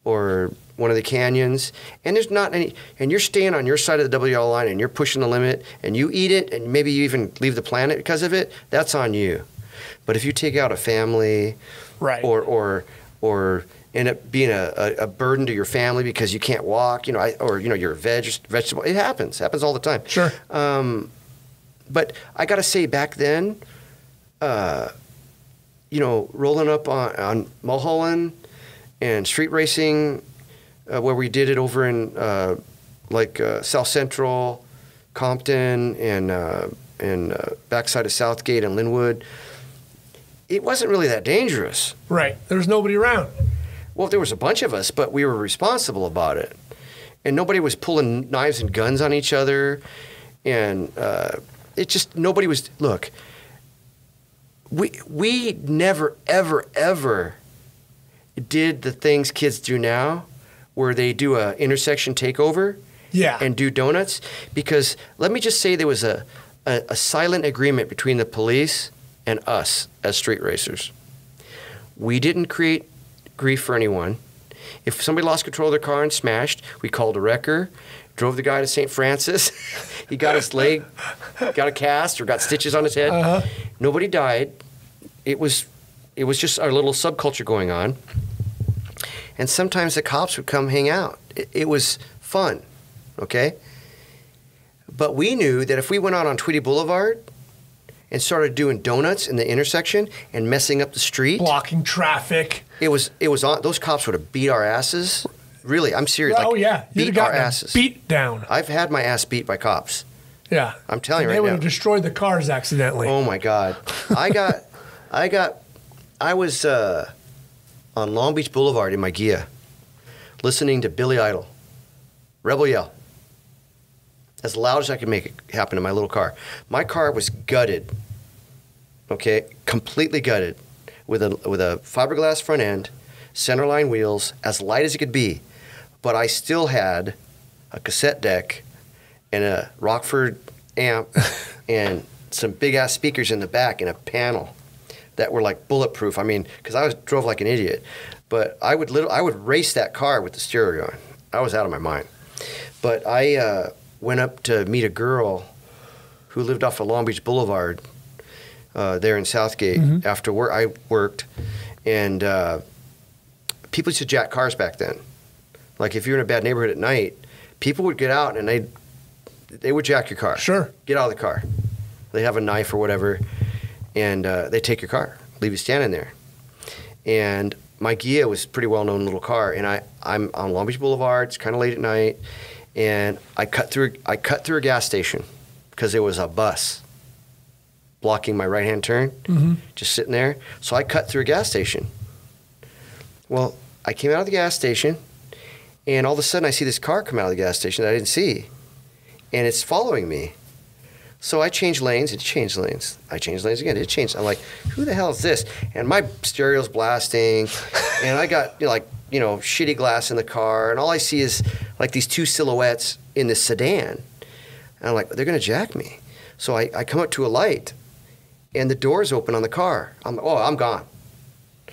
or one of the canyons, and there's not any, and you're staying on your side of the WL line and you're pushing the limit, and you eat it, and maybe you even leave the planet because of it, that's on you. But if you take out a family, Right. or or or end up being a, a, a burden to your family because you can't walk, you know, I, or you know, you're a veg vegetable. It happens. happens all the time. Sure. Um, but I got to say, back then, uh, you know, rolling up on, on Mulholland and street racing, uh, where we did it over in uh, like uh, South Central, Compton, and uh, and uh, backside of Southgate and Lynwood. It wasn't really that dangerous. Right. There's nobody around. Well, there was a bunch of us, but we were responsible about it, and nobody was pulling knives and guns on each other, and uh, it just nobody was. Look, we we never ever ever did the things kids do now, where they do a intersection takeover Yeah. and do donuts, because let me just say there was a, a, a silent agreement between the police and us as street racers. We didn't create grief for anyone. If somebody lost control of their car and smashed, we called a wrecker, drove the guy to St. Francis. <laughs> he got his leg, got a cast or got stitches on his head. Uh-huh. Nobody died. It was, it was just our little subculture going on. And sometimes the cops would come hang out. It, it was fun, okay? But we knew that if we went out on Tweedy Boulevard and started doing donuts in the intersection and messing up the street, Blocking traffic. It was it was on. Those cops would have beat our asses. Really, I'm serious. oh like, yeah. You'd have beat our asses. beat down. I've had my ass beat by cops. Yeah. I'm telling And you right now. They would now. have destroyed the cars accidentally. Oh my God, I got, I got, I was uh, on Long Beach Boulevard in my Ghia, listening to Billy Idol, Rebel Yell, as loud as I could make it happen in my little car. My car was gutted, okay, completely gutted, with a with a fiberglass front end, centerline wheels, as light as it could be, but I still had a cassette deck and a Rockford amp <laughs> and some big ass speakers in the back and a panel that were like bulletproof. I mean, because I was drove like an idiot, but I would little I would race that car with the stereo on. I was out of my mind. But I uh, went up to meet a girl who lived off of Long Beach Boulevard uh, there in Southgate after work. I worked, and uh, people used to jack cars back then. Like if you're in a bad neighborhood at night, people would get out and they they would jack your car. Sure. Get out of the car. They have a knife or whatever, and uh, they take your car, leave you standing there. And my Ghia was a pretty well known little car, and I I'm on Long Beach Boulevard. It's kind of late at night, and I cut through I cut through a gas station because there was a bus blocking my right hand turn, mm-hmm. just sitting there. So I cut through a gas station. Well, I came out of the gas station, and all of a sudden I see this car come out of the gas station that I didn't see, and it's following me. So I changed lanes. It changed lanes. I changed lanes again. It changed. I'm like, who the hell is this? And my stereo's blasting, <laughs> and I got you know, like you know shitty glass in the car, and all I see is like these two silhouettes in this sedan, and I'm like, they're gonna jack me. So I, I come up to a light, and the doors open on the car. I'm oh I'm gone.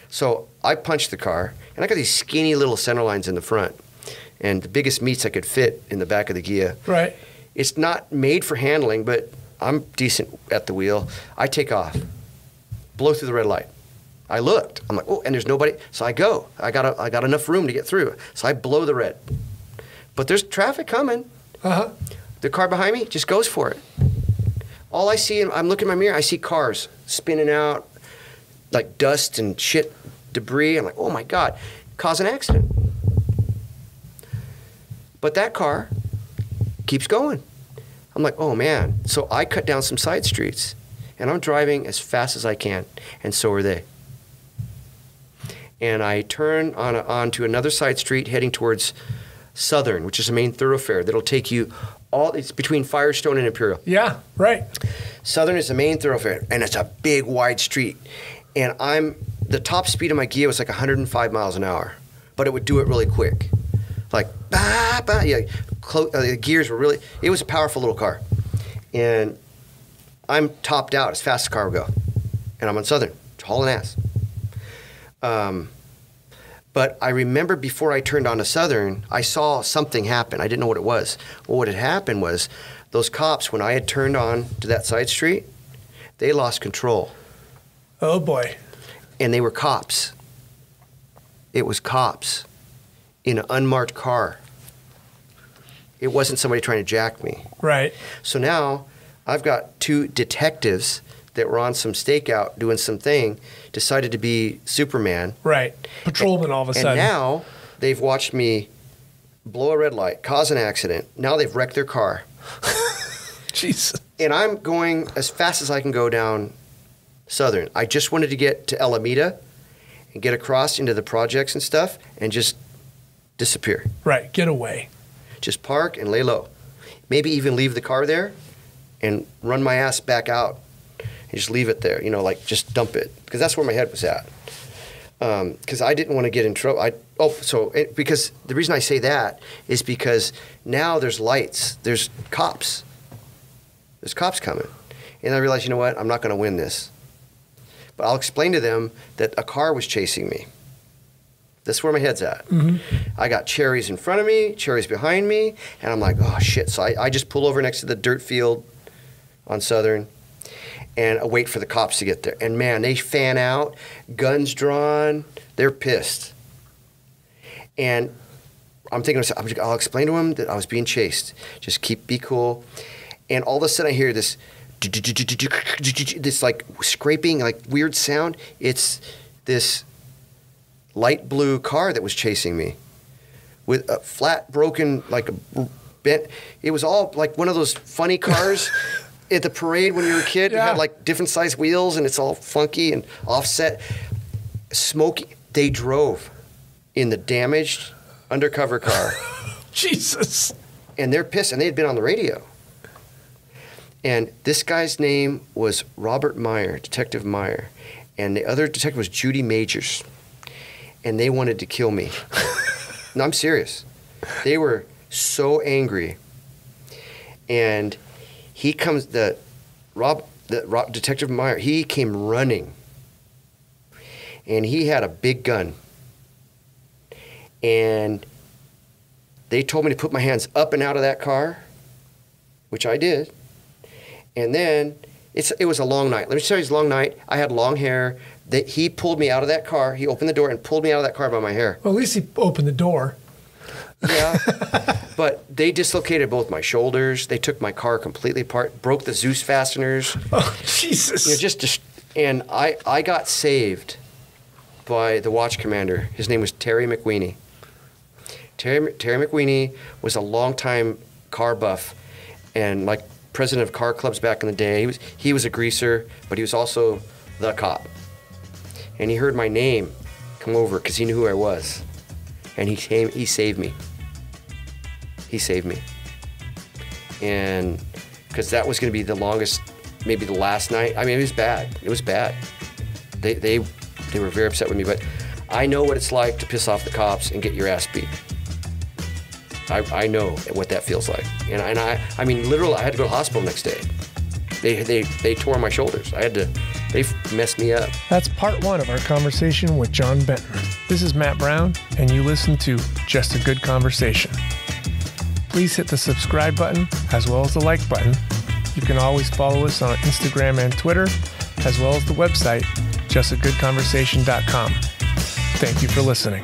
So I punched the car, and I got these skinny little center lines in the front, and the biggest meats I could fit in the back of the Ghia. Right. It's not made for handling, but I'm decent at the wheel. I take off, blow through the red light. I looked. I'm like, oh, and there's nobody. So I go. I got a, I got enough room to get through. So I blow the red. But there's traffic coming. Uh huh. The car behind me just goes for it. All I see, I'm looking in my mirror. I see cars spinning out, like dust and shit, debris. I'm like, oh my god, cause an accident. But that car keeps going. I'm like, oh man. So I cut down some side streets, and I'm driving as fast as I can, and so are they. And I turn on onto another side street heading towards Southern, which is a main thoroughfare that'll take you all. It's between Firestone and Imperial. Yeah. Right. Southern is the main thoroughfare, and it's a big, wide street. And I'm the top speed of my Ghia was like 105 miles an hour, but it would do it really quick, like bah, bah, yeah. Clo- uh, the gears were really. It was a powerful little car, and I'm topped out as fast as the car will go, and I'm on Southern, hauling ass. Um, But I remember before I turned on to Southern, I saw something happen. I didn't know what it was. Well, what had happened was those cops, when I had turned on to that side street, they lost control. Oh boy. And they were cops. It was cops in an unmarked car. It wasn't somebody trying to jack me. Right. So now I've got two detectives that were on some stakeout doing some thing, decided to be Superman. Right. Patrolman all of a sudden. And now they've watched me blow a red light, cause an accident. Now they've wrecked their car. <laughs> Jesus. And I'm going as fast as I can go down Southern. I just wanted to get to Alameda and get across into the projects and stuff and just disappear. Right. Get away. Just park and lay low. Maybe even leave the car there and run my ass back out and just leave it there. You know, like just dump it because that's where my head was at. Um, because I didn't want to get in trouble. I oh so it, because the reason I say that is because now there's lights, there's cops, there's cops coming, and I realized you know what I'm not going to win this. But I'll explain to them that a car was chasing me. That's where my head's at. Mm-hmm. I got cherries in front of me, cherries behind me, and I'm like, oh shit. So I, I just pull over next to the dirt field on Southern and uh, wait for the cops to get there. And man, they fan out, guns drawn, they're pissed. And I'm thinking, to myself, I'll explain to them that I was being chased. Just keep, be cool. And all of a sudden I hear this, this like scraping, like weird sound. It's this light blue car that was chasing me with a flat, broken, like a bent. It was all like one of those funny cars <laughs> at the parade when you were a kid. Yeah. had like different size wheels and it's all funky and offset. Smoky. They drove in the damaged undercover car <laughs> Jesus. and they're pissed and they had been on the radio. And this guy's name was Robert Meyer, Detective Meyer, and the other detective was Judy Majors. And they wanted to kill me. <laughs> no, I'm serious. They were so angry. And he comes the Rob the Rob, Detective Meyer, he came running. And he had a big gun. And they told me to put my hands up and out of that car, which I did. And then it's it was a long night. Let me tell you, it was a long night. I had long hair. That he pulled me out of that car. He opened the door and pulled me out of that car by my hair. Well, at least he opened the door. Yeah. <laughs> but they dislocated both my shoulders. They took my car completely apart, broke the Dzus fasteners. <laughs> Oh, Jesus. You know, just, just and I I got saved by the watch commander. His name was Terry McWeeny. Terry Terry McWeeny was a longtime car buff and like president of car clubs back in the day. He was he was a greaser, but he was also the cop. And he heard my name come over because he knew who I was, and he came. He saved me. He saved me. And because that was going to be the longest, maybe the last night. I mean, it was bad. It was bad. They, they, they were very upset with me, but I know what it's like to piss off the cops and get your ass beat. I, I know what that feels like. And, and I, I mean, literally, I had to go to the hospital next day. They, they, they tore my shoulders. I had to, they messed me up. That's part one of our conversation with John Benton. This is Matt Brown, and you listen to Just a Good Conversation. Please hit the subscribe button as well as the like button. You can always follow us on Instagram and Twitter, as well as the website, justagoodconversation.com. Thank you for listening.